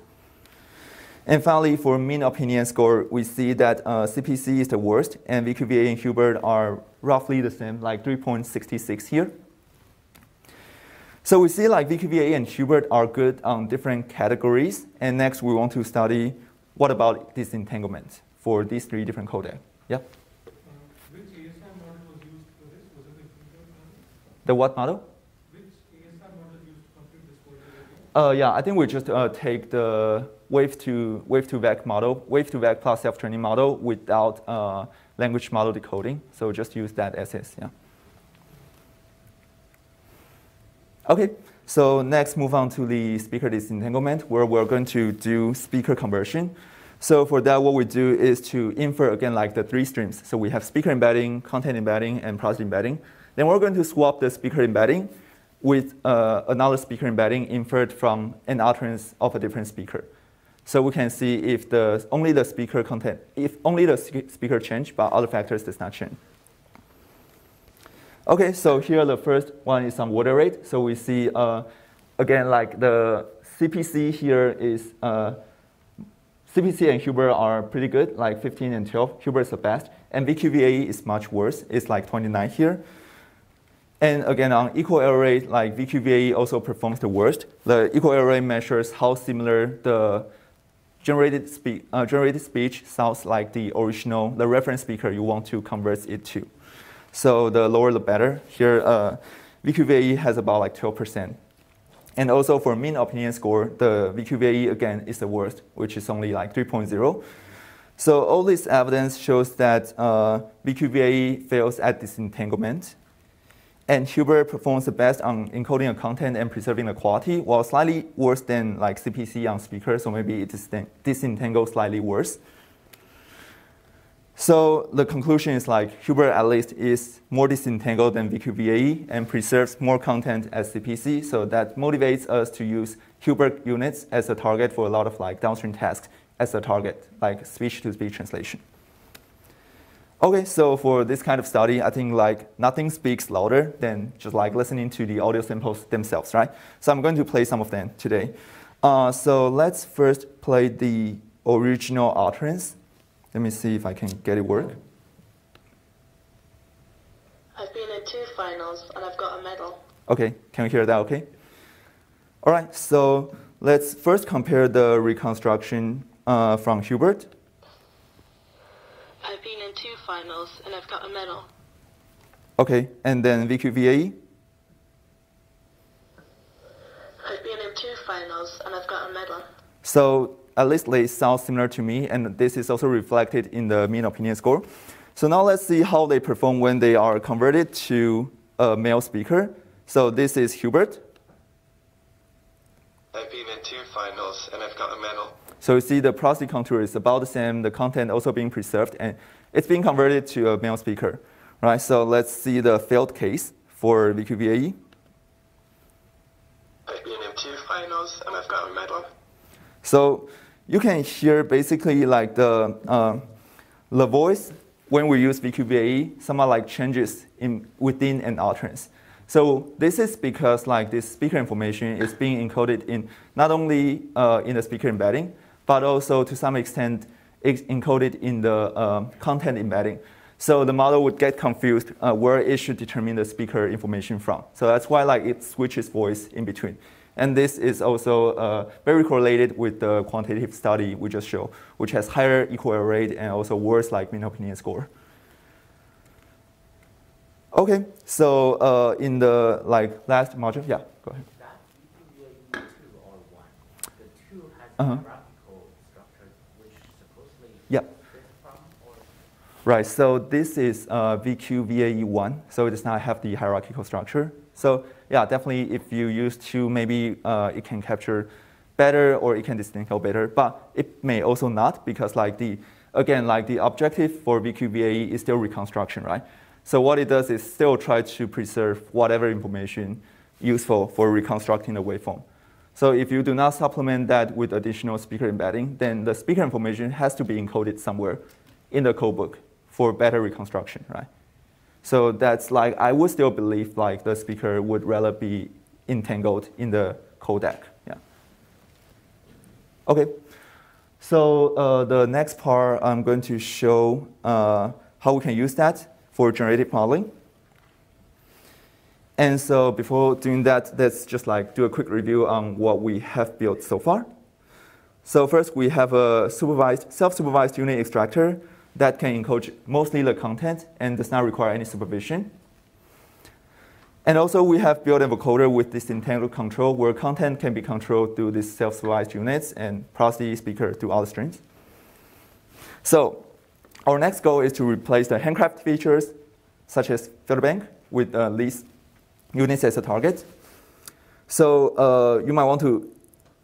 And finally, for mean opinion score, we see that uh, CPC is the worst, and VQVA and Hubert are roughly the same, like 3.66 here. So we see like VQVAE and HuBERT are good on different categories. And next, we want to study what about disentanglement for these three different codecs. Yeah? Uh, which ASR model was used for this? Was it the what model? Which model used to complete this code? Uh, yeah, I think we just uh, take the wave to wav2vec model, wav2vec plus self-training model without uh, language model decoding. So just use that as is. Yeah. Okay. So next, move on to the speaker disentanglement, where we're going to do speaker conversion. So for that, what we do is to infer again like the three streams. So we have speaker embedding, content embedding, and prosody embedding. Then we're going to swap the speaker embedding with uh, another speaker embedding inferred from an utterance of a different speaker. So we can see if the only the speaker content, if only the speaker change, but other factors does not change. Okay, so here the first one is some word error rate. So we see uh, again like the CPC here is uh, CPC and HuBERT are pretty good, like 15 and 12. HuBERT is the best, and VQVAE is much worse. It's like 29 here. And again, on equal error rate, like VQVAE also performs the worst. The equal error rate measures how similar the generated, spe uh, generated speech sounds like the original, the reference speaker you want to convert it to. So the lower the better. Here, uh, VQVAE has about like 12%. And also for mean opinion score, the VQVAE again is the worst, which is only like 3.0. So all this evidence shows that uh, VQVAE fails at disentanglement and HuBERT performs the best on encoding the content and preserving the quality, while slightly worse than like CPC on speaker, so maybe it disentangles slightly worse. So the conclusion is like HuBERT at least is more disentangled than VQVAE and preserves more content as CPC, so that motivates us to use HuBERT units as a target for a lot of like downstream tasks as a target, like speech-to-speech -speech translation. Okay, so for this kind of study, I think like nothing speaks louder than just like listening to the audio samples themselves, right? So I'm going to play some of them today. Uh, so let's first play the original utterance. Let me see if I can get it work. I've been in two finals and I've got a medal. Okay, can you hear that okay? All right, so let's first compare the reconstruction uh, from HuBERT I've been in two finals and I've got a medal. Okay, and then VQVAE? I've been in two finals and I've got a medal. So at least they sound similar to me, and this is also reflected in the mean opinion score. So now let's see how they perform when they are converted to a male speaker. So this is HuBERT. I've been in two finals and I've got a medal. So you see the prosody contour is about the same, the content also being preserved, and it's being converted to a male speaker. Right, so let's see the failed case for VQVAE. I've been in two finals and I've got a medal. So you can hear basically like the, uh, the voice when we use VQVAE, somehow like changes in, within an utterance. So this is because like this speaker information is being encoded in not only uh, in the speaker embedding, but also to some extent encoded in the uh, content embedding. So the model would get confused uh, where it should determine the speaker information from. So that's why like it switches voice in between. And this is also uh, very correlated with the quantitative study we just showed, which has higher equal error rate and also worse like mean opinion score. Okay, so uh, in the like last module, yeah, go ahead. Hierarchical structure, which supposedly Yep. fit from or Right, so this is uh, VQ-VAE1, so it does not have the hierarchical structure. So yeah, definitely if you use two, maybe uh, it can capture better or it can distinguish better, but it may also not because like the, again, like the objective for VQ-VAE is still reconstruction, right? So what it does is still try to preserve whatever information useful for reconstructing the waveform. So if you do not supplement that with additional speaker embedding, then the speaker information has to be encoded somewhere in the codebook for better reconstruction, right? So that's like I would still believe like the speaker would rather be entangled in the codec. Yeah. Okay. So uh, the next part I'm going to show uh, how we can use that for generative modeling. And so before doing that, let's just like do a quick review on what we have built so far. So first, we have a supervised, self-supervised unit extractor that can encode mostly the content and does not require any supervision. And also, we have built a vocoder with this entangled control where content can be controlled through these self-supervised units and process speaker through all the streams. So our next goal is to replace the handcraft features, such as filter bank, with uh, these units as a target. So uh, you might want to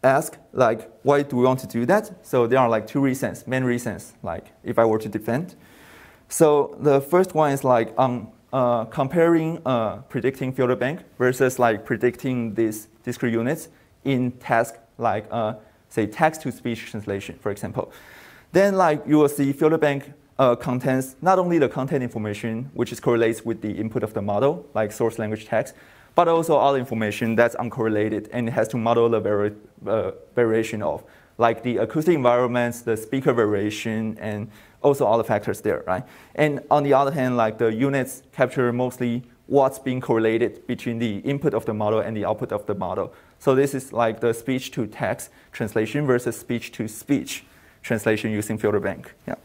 ask, like, why do we want to do that? So there are like two reasons, main reasons, like if I were to defend. So the first one is like um, uh, comparing uh, predicting filter bank versus like predicting these discrete units in task like uh, say text to speech translation, for example. Then like you will see filter bank uh, contains not only the content information, which is correlates with the input of the model, like source language text, but also all the information that's uncorrelated and it has to model the vari- uh, variation of, like the acoustic environments, the speaker variation, and also all the factors there, right? And on the other hand, like the units capture mostly what's being correlated between the input of the model and the output of the model. So this is like the speech to text translation versus speech to speech translation using filter bank. Yeah.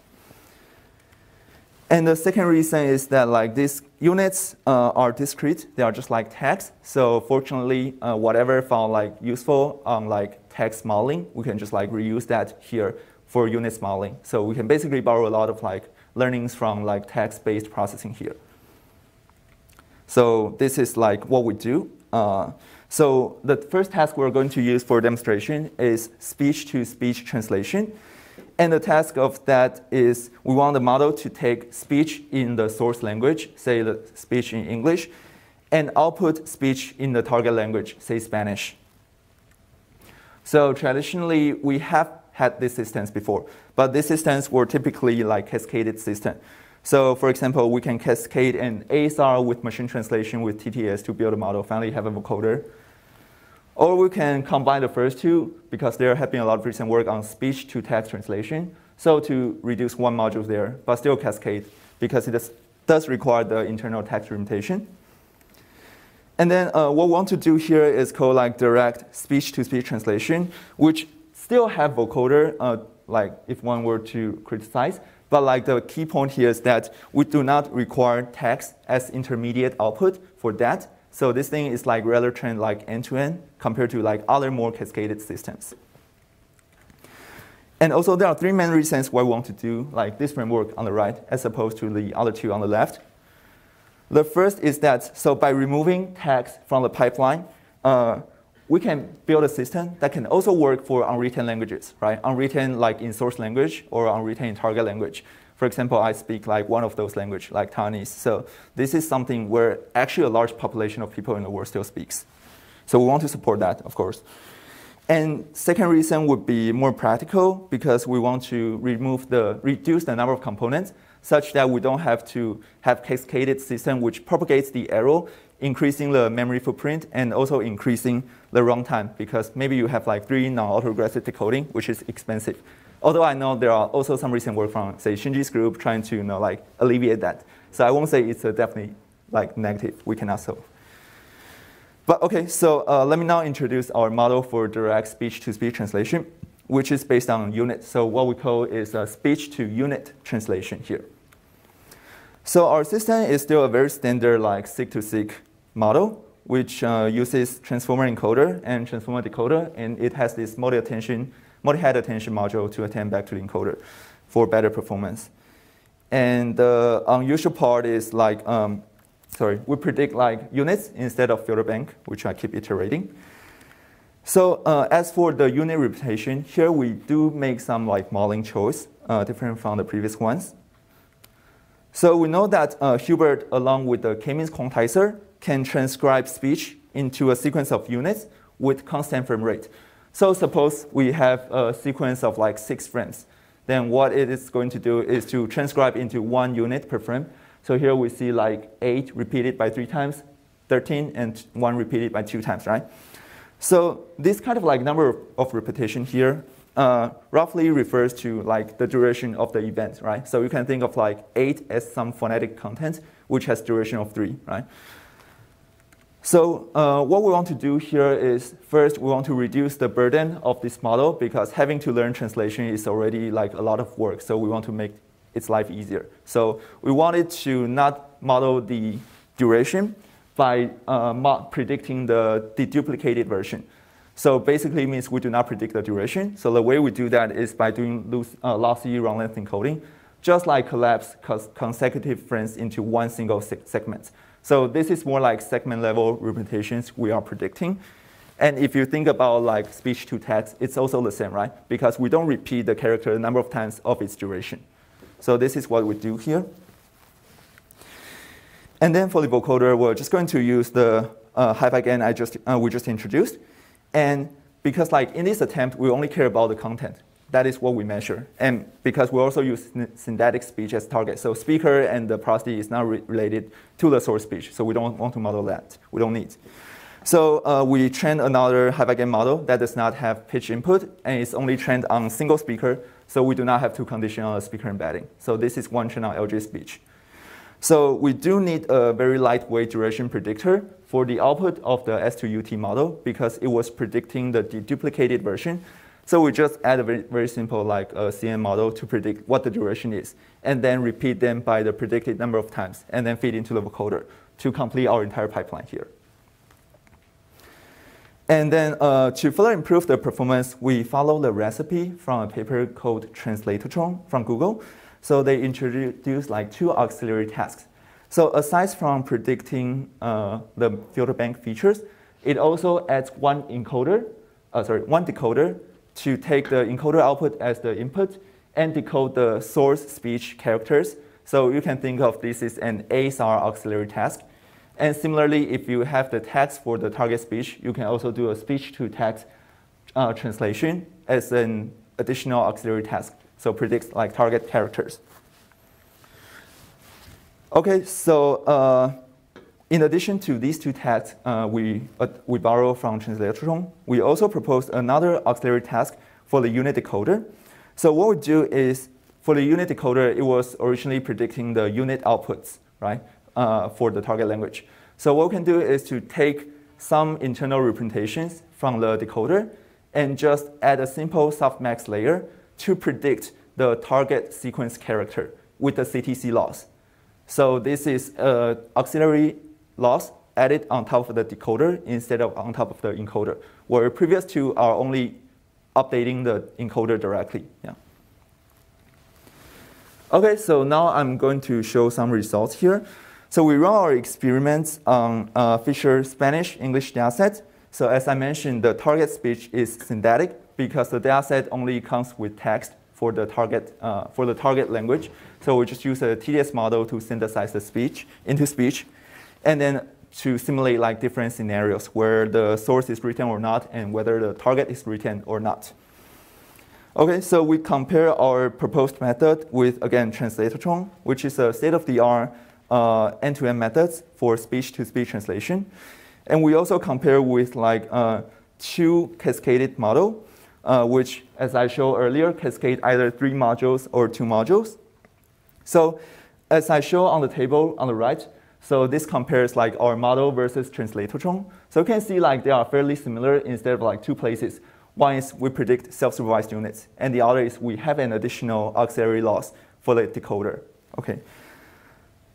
And the second reason is that like these units uh, are discrete; they are just like text. So fortunately, uh, whatever found like useful on like text modeling, we can just like reuse that here for unit modeling. So we can basically borrow a lot of like learnings from like text-based processing here. So this is like what we do. Uh, so the first task we're going to use for demonstration is speech-to-speech translation. And the task of that is we want the model to take speech in the source language, say the speech in English, and output speech in the target language, say Spanish. So traditionally, we have had these systems before, but these systems were typically like cascaded system. So for example, we can cascade an ASR with machine translation with TTS to build a model, finally have a vocoder. Or we can combine the first two because there have been a lot of recent work on speech to text translation. So to reduce one module there, but still cascade because it does, require the internal text representation. And then uh, what we want to do here is called like direct speech-to-speech translation, which still have vocoder, uh, like if one were to criticize. But like the key point here is that we do not require text as intermediate output for that. So this thing is like rather trained like end-to-end compared to like other more cascaded systems. And also there are three main reasons why we want to do like this framework on the right as opposed to the other two on the left. The first is that so by removing tags from the pipeline, uh, we can build a system that can also work for unwritten languages, right? Unwritten like in source language or unwritten in target language. For example, I speak like one of those language, like Taiwanese. So this is something where actually a large population of people in the world still speaks. So we want to support that, of course. And second reason would be more practical because we want to remove the reduce the number of components such that we don't have to have cascaded system which propagates the error, increasing the memory footprint and also increasing the runtime because maybe you have like three non-autoregressive decoding, which is expensive. Although I know there are also some recent work from say Shinji's group trying to you know like alleviate that. So I won't say it's a definitely like negative. We cannot solve. But okay, so uh, let me now introduce our model for direct speech-to-speech translation, which is based on unit. So what we call is a speech-to-unit translation here. So our system is still a very standard like seq-to-seq model, which uh, uses transformer encoder and transformer decoder, and it has this multi-attention multi-head attention module to attend back to the encoder for better performance. And the unusual part is like, um, sorry, we predict like units instead of filter bank, which I keep iterating. So uh, as for the unit representation, here we do make some like modeling choice, uh, different from the previous ones. So we know that uh, HuBERT, along with the k-means quantizer, can transcribe speech into a sequence of units with constant frame rate. So suppose we have a sequence of like six frames. Then what it is going to do is to transcribe into one unit per frame. So here we see like 8 repeated by 3 times, 13, and 1 repeated by 2 times, right? So this kind of like number of repetition here uh, roughly refers to like the duration of the event, right? So you can think of like 8 as some phonetic content, which has duration of 3, right? So uh, what we want to do here is first we want to reduce the burden of this model because having to learn translation is already like a lot of work. So we want to make its life easier. So we wanted to not model the duration, by uh, predicting the deduplicated version. So basically means we do not predict the duration. So the way we do that is by doing loose, uh, lossy run length encoding, just like collapse consecutive frames into one single se segment. So this is more like segment level representations we are predicting. And if you think about like speech to text, it's also the same, right? Because we don't repeat the character a number of times of its duration. So this is what we do here. And then for the vocoder, we're just going to use the uh, HiFiGaN I just, uh, we just introduced. And because like in this attempt, we only care about the content. That is what we measure. And because we also use synthetic speech as target. So speaker and the prosody is not re related to the source speech. So we don't want to model that. We don't need. So uh, we train another HiFiGaN model that does not have pitch input and is only trained on single speaker. So we do not have to condition on speaker embedding. So this is one trained on LJ speech. So we do need a very lightweight duration predictor for the output of the S2UT model because it was predicting the deduplicated version. So we just add a very, very simple like a CNN model to predict what the duration is, and then repeat them by the predicted number of times, and then feed into the vocoder to complete our entire pipeline here. And then uh, to further improve the performance, we follow the recipe from a paper called Translatotron from Google. So they introduced like two auxiliary tasks. So aside from predicting uh, the filter bank features, it also adds one encoder, uh, sorry, one decoder to take the encoder output as the input and decode the source speech characters. So you can think of this as an ASR auxiliary task. And similarly, if you have the text for the target speech, you can also do a speech-to-text uh, translation as an additional auxiliary task so predicts like target characters. Okay, so uh, in addition to these two tasks uh, we, uh, we borrow from Translatotron, we also propose another auxiliary task for the unit decoder. So what we do is, for the unit decoder, it was originally predicting the unit outputs, right, uh, for the target language. So what we can do is to take some internal representations from the decoder and just add a simple softmax layer to predict the target sequence character with the CTC loss. So this is an auxiliary loss added on top of the decoder instead of on top of the encoder, where previous two are only updating the encoder directly. Yeah. Okay, so now I'm going to show some results here. So we run our experiments on uh, Fisher Spanish English dataset. So as I mentioned, the target speech is synthetic because the dataset only comes with text for the target, uh, for the target language. So we just use a TTS model to synthesize the speech into speech, and then to simulate like different scenarios where the source is written or not, and whether the target is written or not. Okay, so we compare our proposed method with, again, Translatotron, which is a state-of-the-art uh, end-to-end methods for speech-to-speech translation. And we also compare with like uh, two cascaded model uh, which, as I showed earlier, cascade either three modules or two modules. So as I show on the table on the right, so this compares like our model versus Translatotron. So you can see like they are fairly similar instead of like two places. One is we predict self-supervised units, and the other is we have an additional auxiliary loss for the decoder. Okay.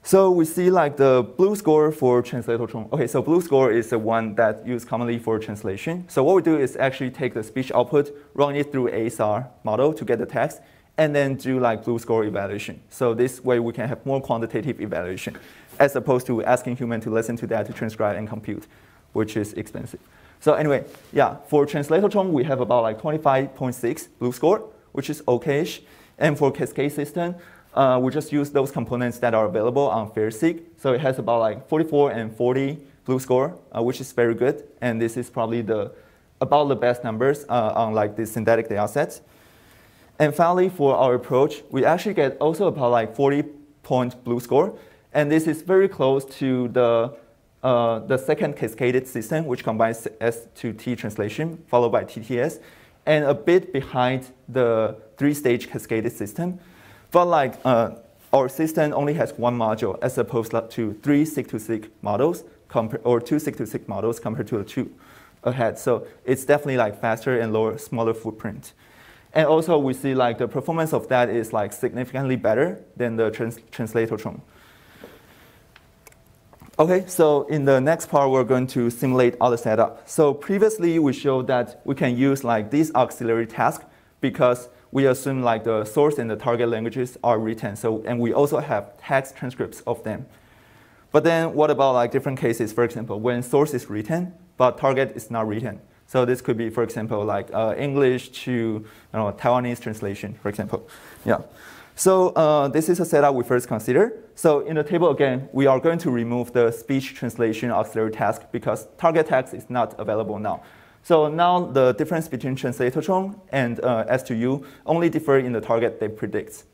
So we see like the BLEU score for translator Okay, so BLEU score is the one that used commonly for translation. So what we do is actually take the speech output, run it through ASR model to get the text, and then do like BLEU score evaluation. So this way we can have more quantitative evaluation, as opposed to asking human to listen to that to transcribe and compute, which is expensive. So anyway, yeah, for translator we have about like 25.6 BLEU score, which is okayish. And for cascade system, uh, we just use those components that are available on fairseq. So it has about like 44 and 40 BLEU score, uh, which is very good. And this is probably the about the best numbers uh, on like the synthetic data sets. And finally, for our approach, we actually get also about like 40 point BLEU score. And this is very close to the, uh, the second cascaded system, which combines S to T translation, followed by TTS, and a bit behind the three-stage cascaded system. But like uh, our system only has one module as opposed to three seq-to-seq models or two seq-to-seq models compared to the two ahead. So it's definitely like faster and lower, smaller footprint. And also we see like the performance of that is like significantly better than the trans Translatotron. Okay, so in the next part, we're going to simulate other setup. So previously, we showed that we can use like this auxiliary task because we assume like the source and the target languages are written. So, and we also have text transcripts of them. But then what about like different cases? For example, when source is written, but target is not written. So this could be, for example, like uh, English to you know, Taiwanese translation, for example. Yeah. So uh, this is a setup we first consider. So in the table again, we are going to remove the speech translation auxiliary task because target text is not available now. So now the difference between translatotron and uh, S2U only differ in the target they predict.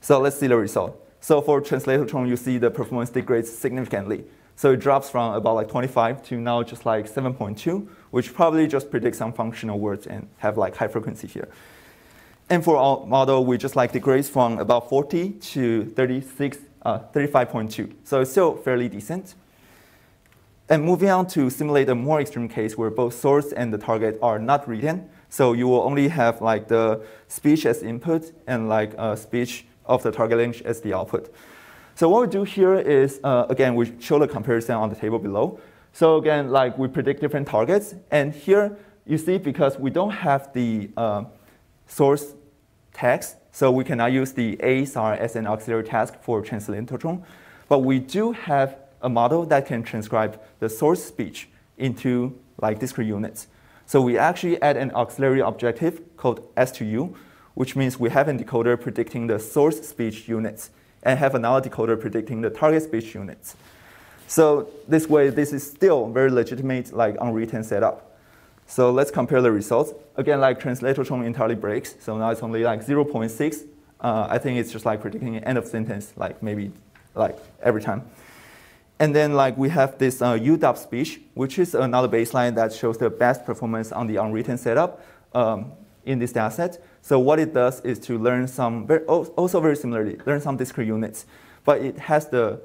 So let's see the result. So for translatotron, you see the performance degrades significantly. So it drops from about like 25 to now just like 7.2, which probably just predicts some functional words and have like high frequency here. And for our model, we just like degrades from about 40 to 36, uh, 35.2. So it's still fairly decent. And moving on to simulate a more extreme case where both source and the target are not written. So you will only have like the speech as input and like a speech of the target language as the output. So what we do here is, uh, again, we show the comparison on the table below. So again, like we predict different targets. And here you see because we don't have the uh, source text, so we cannot use the ASR as an auxiliary task for translatotron. But we do have a model that can transcribe the source speech into like discrete units. So we actually add an auxiliary objective called S2U, which means we have a decoder predicting the source speech units and have another decoder predicting the target speech units. So this way, this is still very legitimate like unwritten setup. So let's compare the results. Again, like translatotron entirely breaks. So now it's only like 0.6. Uh, I think it's just like predicting end of sentence, like maybe like every time. And then like we have this uh, UW speech, which is another baseline that shows the best performance on the unwritten setup um, in this dataset. So what it does is to learn some, very, also very similarly, learn some discrete units, but it has the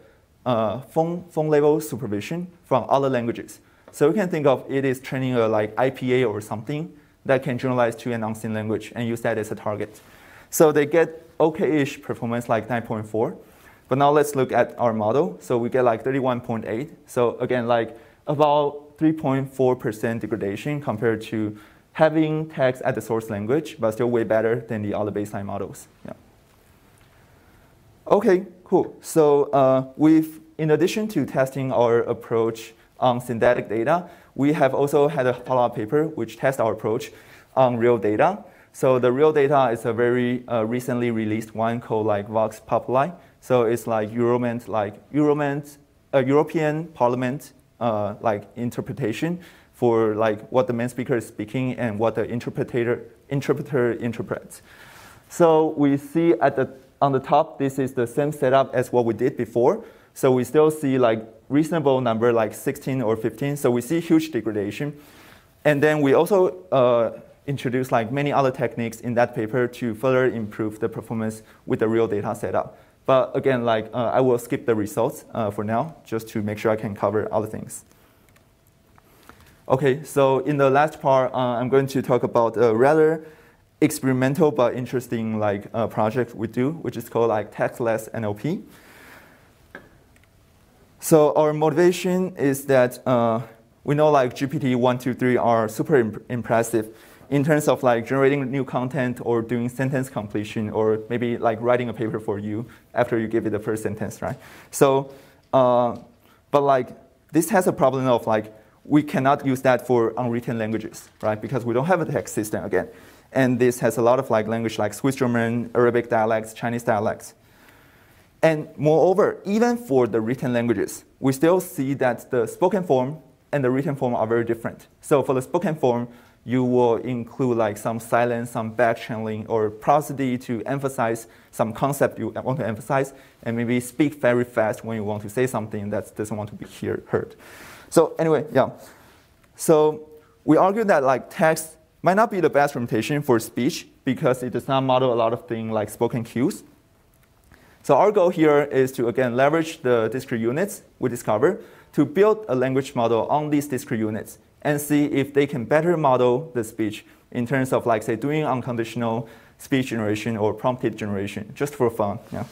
uh, phone, phone level supervision from other languages. So you can think of it is training a like IPA or something that can generalize to an unseen language and use that as a target. So they get okay-ish performance like 9.4. But now let's look at our model. So we get like 31.8. So again, like about 3.4% degradation compared to having text at the source language, but still way better than the other baseline models. Yeah. Okay, cool. So uh, we've, in addition to testing our approach on synthetic data, we have also had a follow-up paper which tests our approach on real data. So the real data is a very uh, recently released one called like Vox Populi. So it's like Euroment, like Euroment, uh, European Parliament uh, like interpretation for like what the main speaker is speaking and what the interpreter interpreter interprets. So we see at the on the top, this is the same setup as what we did before. So we still see like reasonable number like 16 or 15. So we see huge degradation. And then we also uh, introduce like many other techniques in that paper to further improve the performance with the real data setup. But again, like uh, I will skip the results uh, for now, just to make sure I can cover other things. Okay, so in the last part, uh, I'm going to talk about a rather experimental but interesting like uh, project we do, which is called like textless NLP. So our motivation is that uh, we know like GPT one, two, three are super imp- impressive in terms of like generating new content or doing sentence completion or maybe like writing a paper for you after you give it the first sentence, right? So, uh, but like this has a problem of like we cannot use that for unwritten languages, right? Because we don't have a text system again. And this has a lot of like language like Swiss German, Arabic dialects, Chinese dialects. And moreover, even for the written languages, we still see that the spoken form and the written form are very different. So for the spoken form, you will include like some silence, some back channeling, or prosody to emphasize some concept you want to emphasize, and maybe speak very fast when you want to say something that doesn't want to be hear, heard. So anyway, yeah. So we argue that like text might not be the best representation for speech because it does not model a lot of things like spoken cues. So our goal here is to again leverage the discrete units we discover to build a language model on these discrete units and see if they can better model the speech in terms of like say doing unconditional speech generation or prompted generation just for fun. Yeah.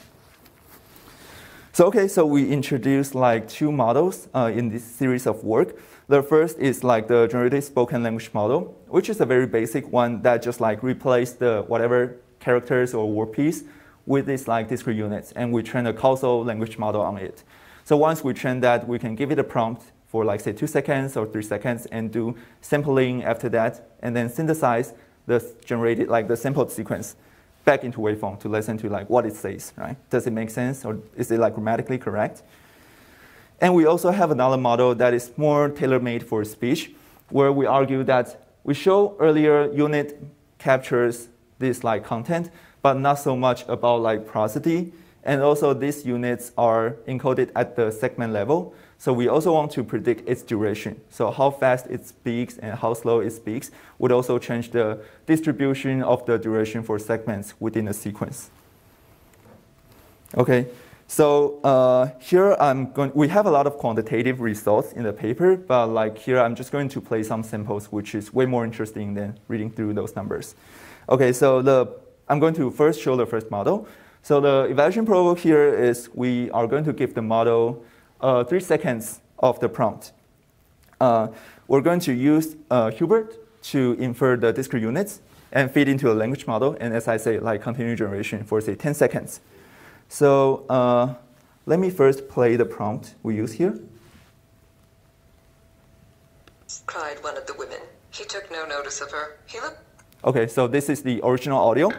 So okay, so we introduced like two models uh, in this series of work. The first is like the generative spoken language model, which is a very basic one that just like replace the whatever characters or word piece with these like discrete units, and we train a causal language model on it. So once we train that, we can give it a prompt for like say two seconds or three seconds and do sampling after that, and then synthesize the generated like the sampled sequence back into waveform to listen to like what it says, right? Does it make sense or is it like grammatically correct? And we also have another model that is more tailor-made for speech, where we argue that we show earlier unit captures this like content, but not so much about like prosody. And also these units are encoded at the segment level. So we also want to predict its duration. So how fast it speaks and how slow it speaks would also change the distribution of the duration for segments within a sequence. Okay, so uh, here I'm going. We have a lot of quantitative results in the paper, but like here I'm just going to play some samples, which is way more interesting than reading through those numbers. Okay, so the I'm going to first show the first model. So the evaluation protocol here is we are going to give the model uh, three seconds of the prompt. Uh, we're going to use uh, HuBERT to infer the discrete units and feed into a language model, and as I say, like continue generation for say 10 seconds. So uh, let me first play the prompt we use here. cried one of the women. He took no notice of her. He looked Okay, so this is the original audio.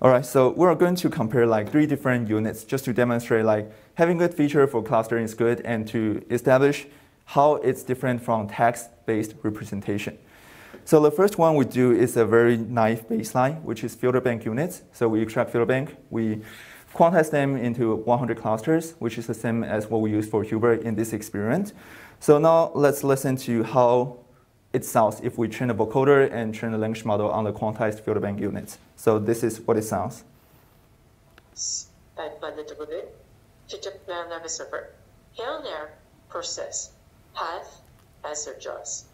All right, so we're going to compare like three different units just to demonstrate like having good feature for clustering is good and to establish how it's different from text-based representation. So the first one we do is a very naive baseline, which is filter bank units. So we extract filter bank, we quantize them into 100 clusters, which is the same as what we use for HuBERT in this experiment. So now let's listen to how it sounds if we train a vocoder and train a language model on the quantized filter bank units. So this is what it sounds. At by the delivery, she took no notice of her. Here there, process, path, answer jaws.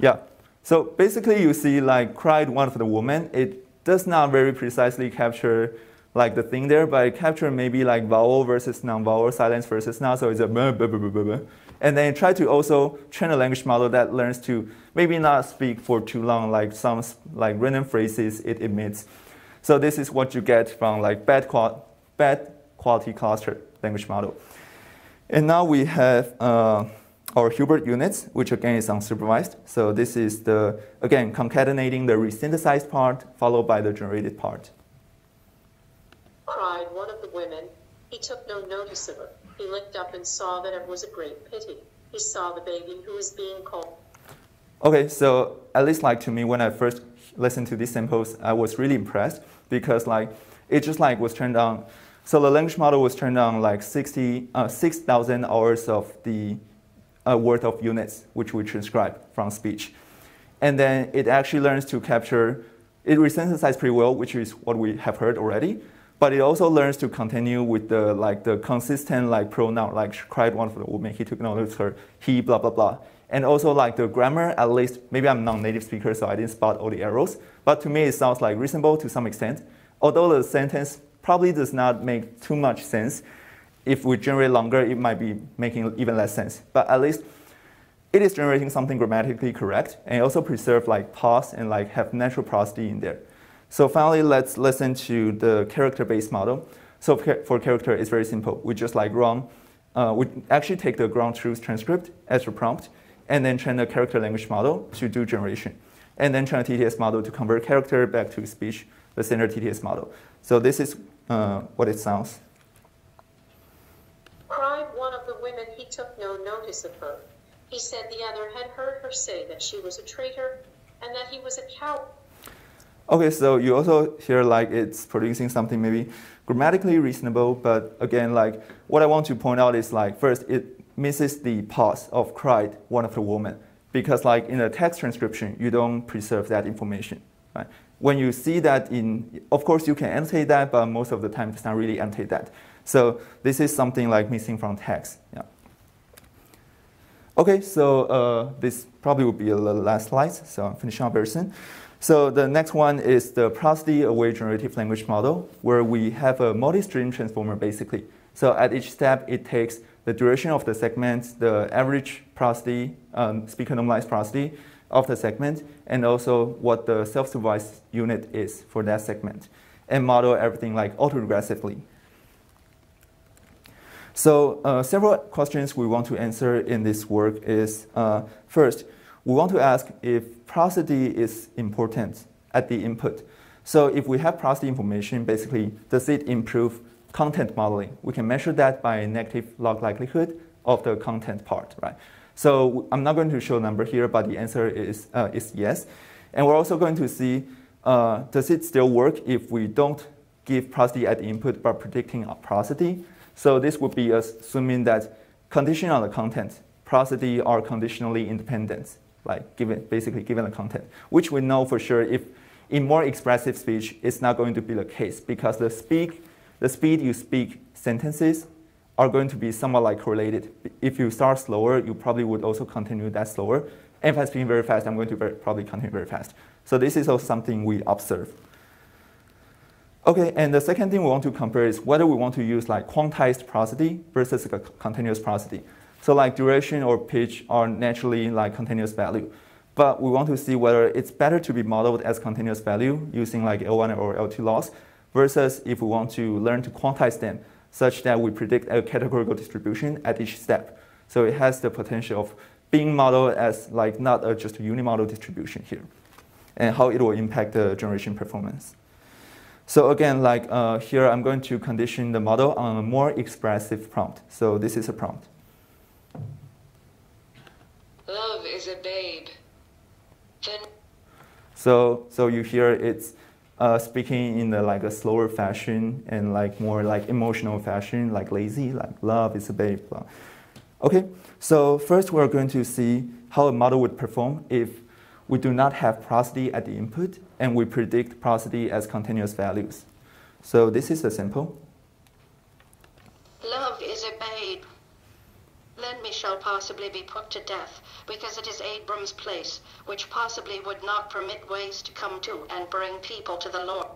Yeah. So basically, you see, like, cried one for the woman, It does not very precisely capture like the thing there, but it capture maybe like vowel versus non-vowel, silence versus non. So it's a blah, blah, blah, blah, blah. And then try to also train a language model that learns to maybe not speak for too long, like some like random phrases it emits. So this is what you get from like bad, qual- bad quality cluster language model. And now we have uh, our HuBERT units, which again is unsupervised. So this is the, again, concatenating the resynthesized part followed by the generated part. Cried one of the women. He took no notice of her. He looked up and saw that it was a great pity. He saw the baby who was being called. Okay, so at least like to me, when I first listened to these samples, I was really impressed because like it just like was turned on. So the language model was turned on like 60, uh, 6,000 hours of the uh, worth of units, which we transcribe from speech. And then it actually learns to capture, it resynthesizes pretty well, which is what we have heard already. But it also learns to continue with the like the consistent like pronoun, like she cried one for the woman, he took notice her, he, blah, blah, blah. And also like the grammar, at least, maybe I'm non-native speaker, so I didn't spot all the errors. But to me, it sounds like reasonable to some extent. Although the sentence probably does not make too much sense, if we generate longer, it might be making even less sense. But at least it is generating something grammatically correct and also preserve like pause and like have natural prosody in there. So finally, let's listen to the character-based model. So for character, it's very simple. We just like run, uh, we actually take the ground truth transcript as a prompt, and then train a character language model to do generation, and then train a TTS model to convert character back to speech, the standard TTS model. So this is uh, what it sounds. Cried one of the women he took no notice of her. He said the other had heard her say that she was a traitor and that he was a coward. Okay, so you also hear like it's producing something maybe grammatically reasonable, but again, like what I want to point out is like first it misses the pause of cried one of the women because like in a text transcription you don't preserve that information. Right? When you see that in, of course you can annotate that, but most of the time it's not really annotate that. So this is something like missing from text. Yeah. Okay, so uh, this probably will be the last slide, so I'm finishing up very soon. So the next one is the prosody-aware generative language model, where we have a multi-stream transformer basically. So at each step, it takes the duration of the segment, the average prosody, um, speaker normalized prosody of the segment, and also what the self-supervised unit is for that segment, and model everything like autoregressively. So uh, several questions we want to answer in this work is, uh, first, we want to ask if prosody is important at the input. So if we have prosody information, basically, does it improve content modeling? We can measure that by negative log likelihood of the content part, right? So I'm not going to show a number here, but the answer is, uh, is yes. And we're also going to see, uh, does it still work if we don't give prosody at the input, but predicting a prosody? So this would be assuming that condition on the content, prosody are conditionally independent like given basically given the content, which we know for sure if in more expressive speech, it's not going to be the case because the speak, the speed you speak sentences are going to be somewhat like correlated. If you start slower, you probably would also continue that slower. And if I'm speaking very fast, I'm going to very, probably continue very fast. So this is also something we observe. Okay, and the second thing we want to compare is whether we want to use like quantized prosody versus a continuous prosody. So like duration or pitch are naturally like continuous value. But we want to see whether it's better to be modeled as continuous value using like L1 or L2 loss versus if we want to learn to quantize them such that we predict a categorical distribution at each step. So it has the potential of being modeled as like not a, just a unimodal distribution here and how it will impact the generation performance. So again, like uh, here, I'm going to condition the model on a more expressive prompt. So this is a prompt. Love is a babe. Then so so you hear it's uh, speaking in the like a slower fashion and like more like emotional fashion, like lazy, like love is a babe. Okay, so first we're going to see how a model would perform if we do not have prosody at the input and we predict prosody as continuous values. So this is a sample. Love is a babe. Then me shall possibly be put to death, because it is Abram's place, which possibly would not permit ways to come to and bring people to the Lord.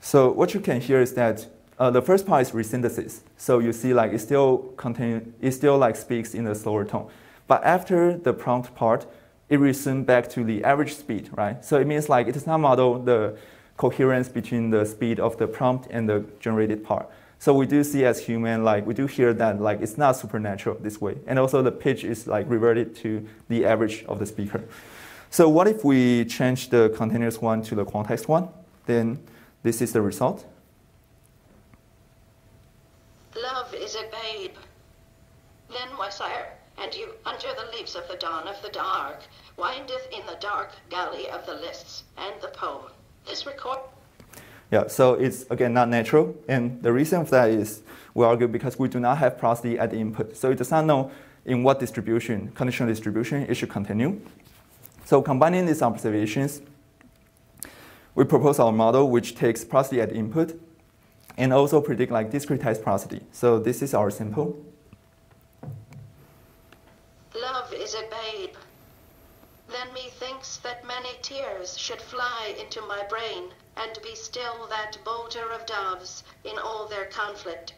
So what you can hear is that uh, the first part is resynthesis. So you see, like it still contain, it still like speaks in a slower tone, but after the prompt part, it resumes back to the average speed, right? So it means like it does not model the coherence between the speed of the prompt and the generated part. So we do see as human, like we do hear that like it's not supernatural this way. And also the pitch is like reverted to the average of the speaker. So what if we change the continuous one to the quantized one? Then this is the result. Love is a babe. Then was I, and you, under the leaves of the dawn of the dark, windeth in the dark galley of the lists and the poem. This record yeah, so it's again not natural. And the reason for that is we argue because we do not have prosody at the input. So it does not know in what distribution, conditional distribution, it should continue. So combining these observations, we propose our model which takes prosody at input and also predict like discretized prosody. So this is our sample. Love is a babe. Then methinks that many tears should fly into my brain and be still that bolter of doves in all their conflict.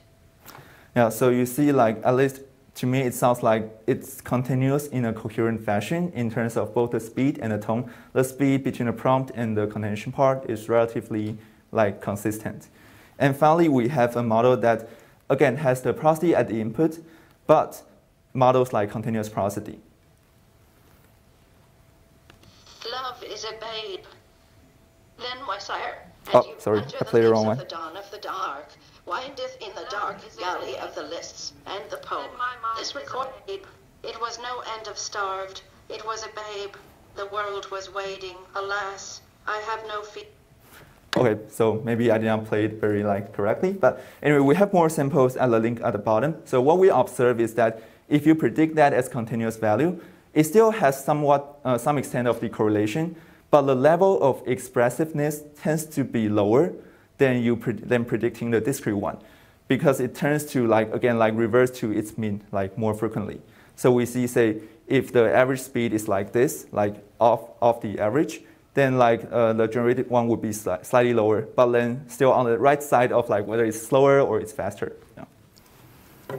Yeah, so you see, like at least to me, it sounds like it's continuous in a coherent fashion in terms of both the speed and the tone. The speed between the prompt and the contention part is relatively like consistent. And finally, we have a model that again has the prosody at the input, but models like continuous prosody. Love is a babe. Then, my sire, and Oh, sorry, I played the wrong of one. the dawn of the dark, windeth in the dark galley of the lists and the poem. This record, it, it was no end of starved. It was a babe. The world was waiting. Alas, I have no feet. Okay, so maybe I did not play it very like correctly, but anyway, we have more samples at the link at the bottom. So what we observe is that if you predict that as continuous value, it still has somewhat uh, some extent of the correlation, but the level of expressiveness tends to be lower than you pre- than predicting the discrete one, because it turns to like again like reverse to its mean like more frequently. So we see say if the average speed is like this, like off off the average, then like uh, the generated one would be sli- slightly lower, but then still on the right side of like whether it's slower or it's faster. Yeah.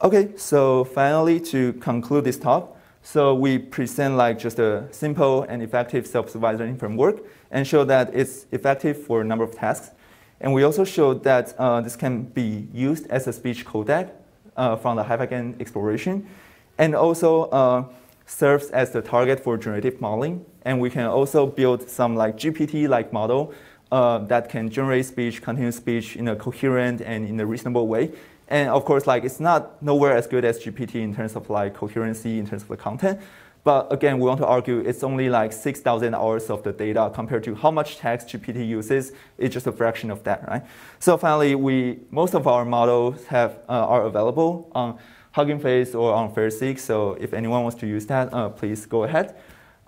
Okay, so finally to conclude this talk, so we present like just a simple and effective self-supervised learning framework and show that it's effective for a number of tasks. And we also showed that uh, this can be used as a speech codec uh, from the HiFiGAN exploration, and also uh, serves as the target for generative modeling. And we can also build some like GPT-like model uh, that can generate speech, continuous speech in a coherent and in a reasonable way. And of course, like it's not nowhere as good as GPT in terms of like coherency, in terms of the content. But again, we want to argue it's only like 6,000 hours of the data compared to how much text GPT uses. It's just a fraction of that, right? So finally, we most of our models have uh, are available on Hugging Face or on fairseq. So if anyone wants to use that, uh, please go ahead.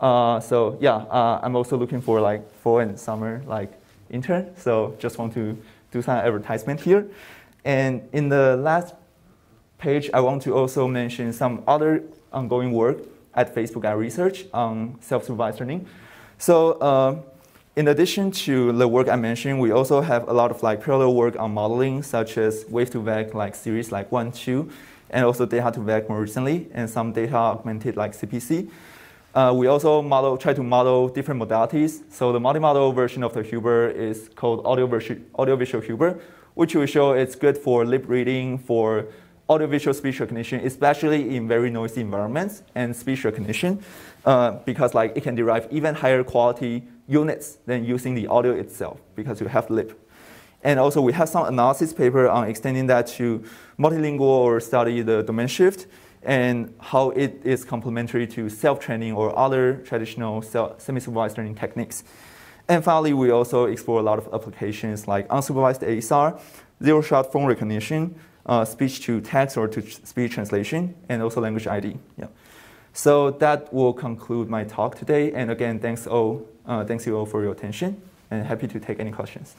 Uh, so yeah, uh, I'm also looking for like fall and summer like intern. So just want to do some advertisement here. And in the last page, I want to also mention some other ongoing work at Facebook and research on self-supervised learning. So uh, in addition to the work I mentioned, we also have a lot of like parallel work on modeling, such as wav2vec like series like one, two, and also data2vec more recently, and some data augmented like CPC. Uh, we also model, try to model different modalities. So the multimodal version of the HuBERT is called audio-visual audio HuBERT, which will show it's good for lip reading, for audiovisual speech recognition, especially in very noisy environments and speech recognition, uh, because like it can derive even higher quality units than using the audio itself, because you have lip. And also we have some analysis paper on extending that to multilingual or study the domain shift and how it is complementary to self-training or other traditional semi-supervised learning techniques. And finally, we also explore a lot of applications like unsupervised ASR, zero-shot phone recognition, uh, speech to text or to speech translation, and also language ID. Yeah. So that will conclude my talk today. And again, thanks all, uh, thanks you all for your attention, and happy to take any questions.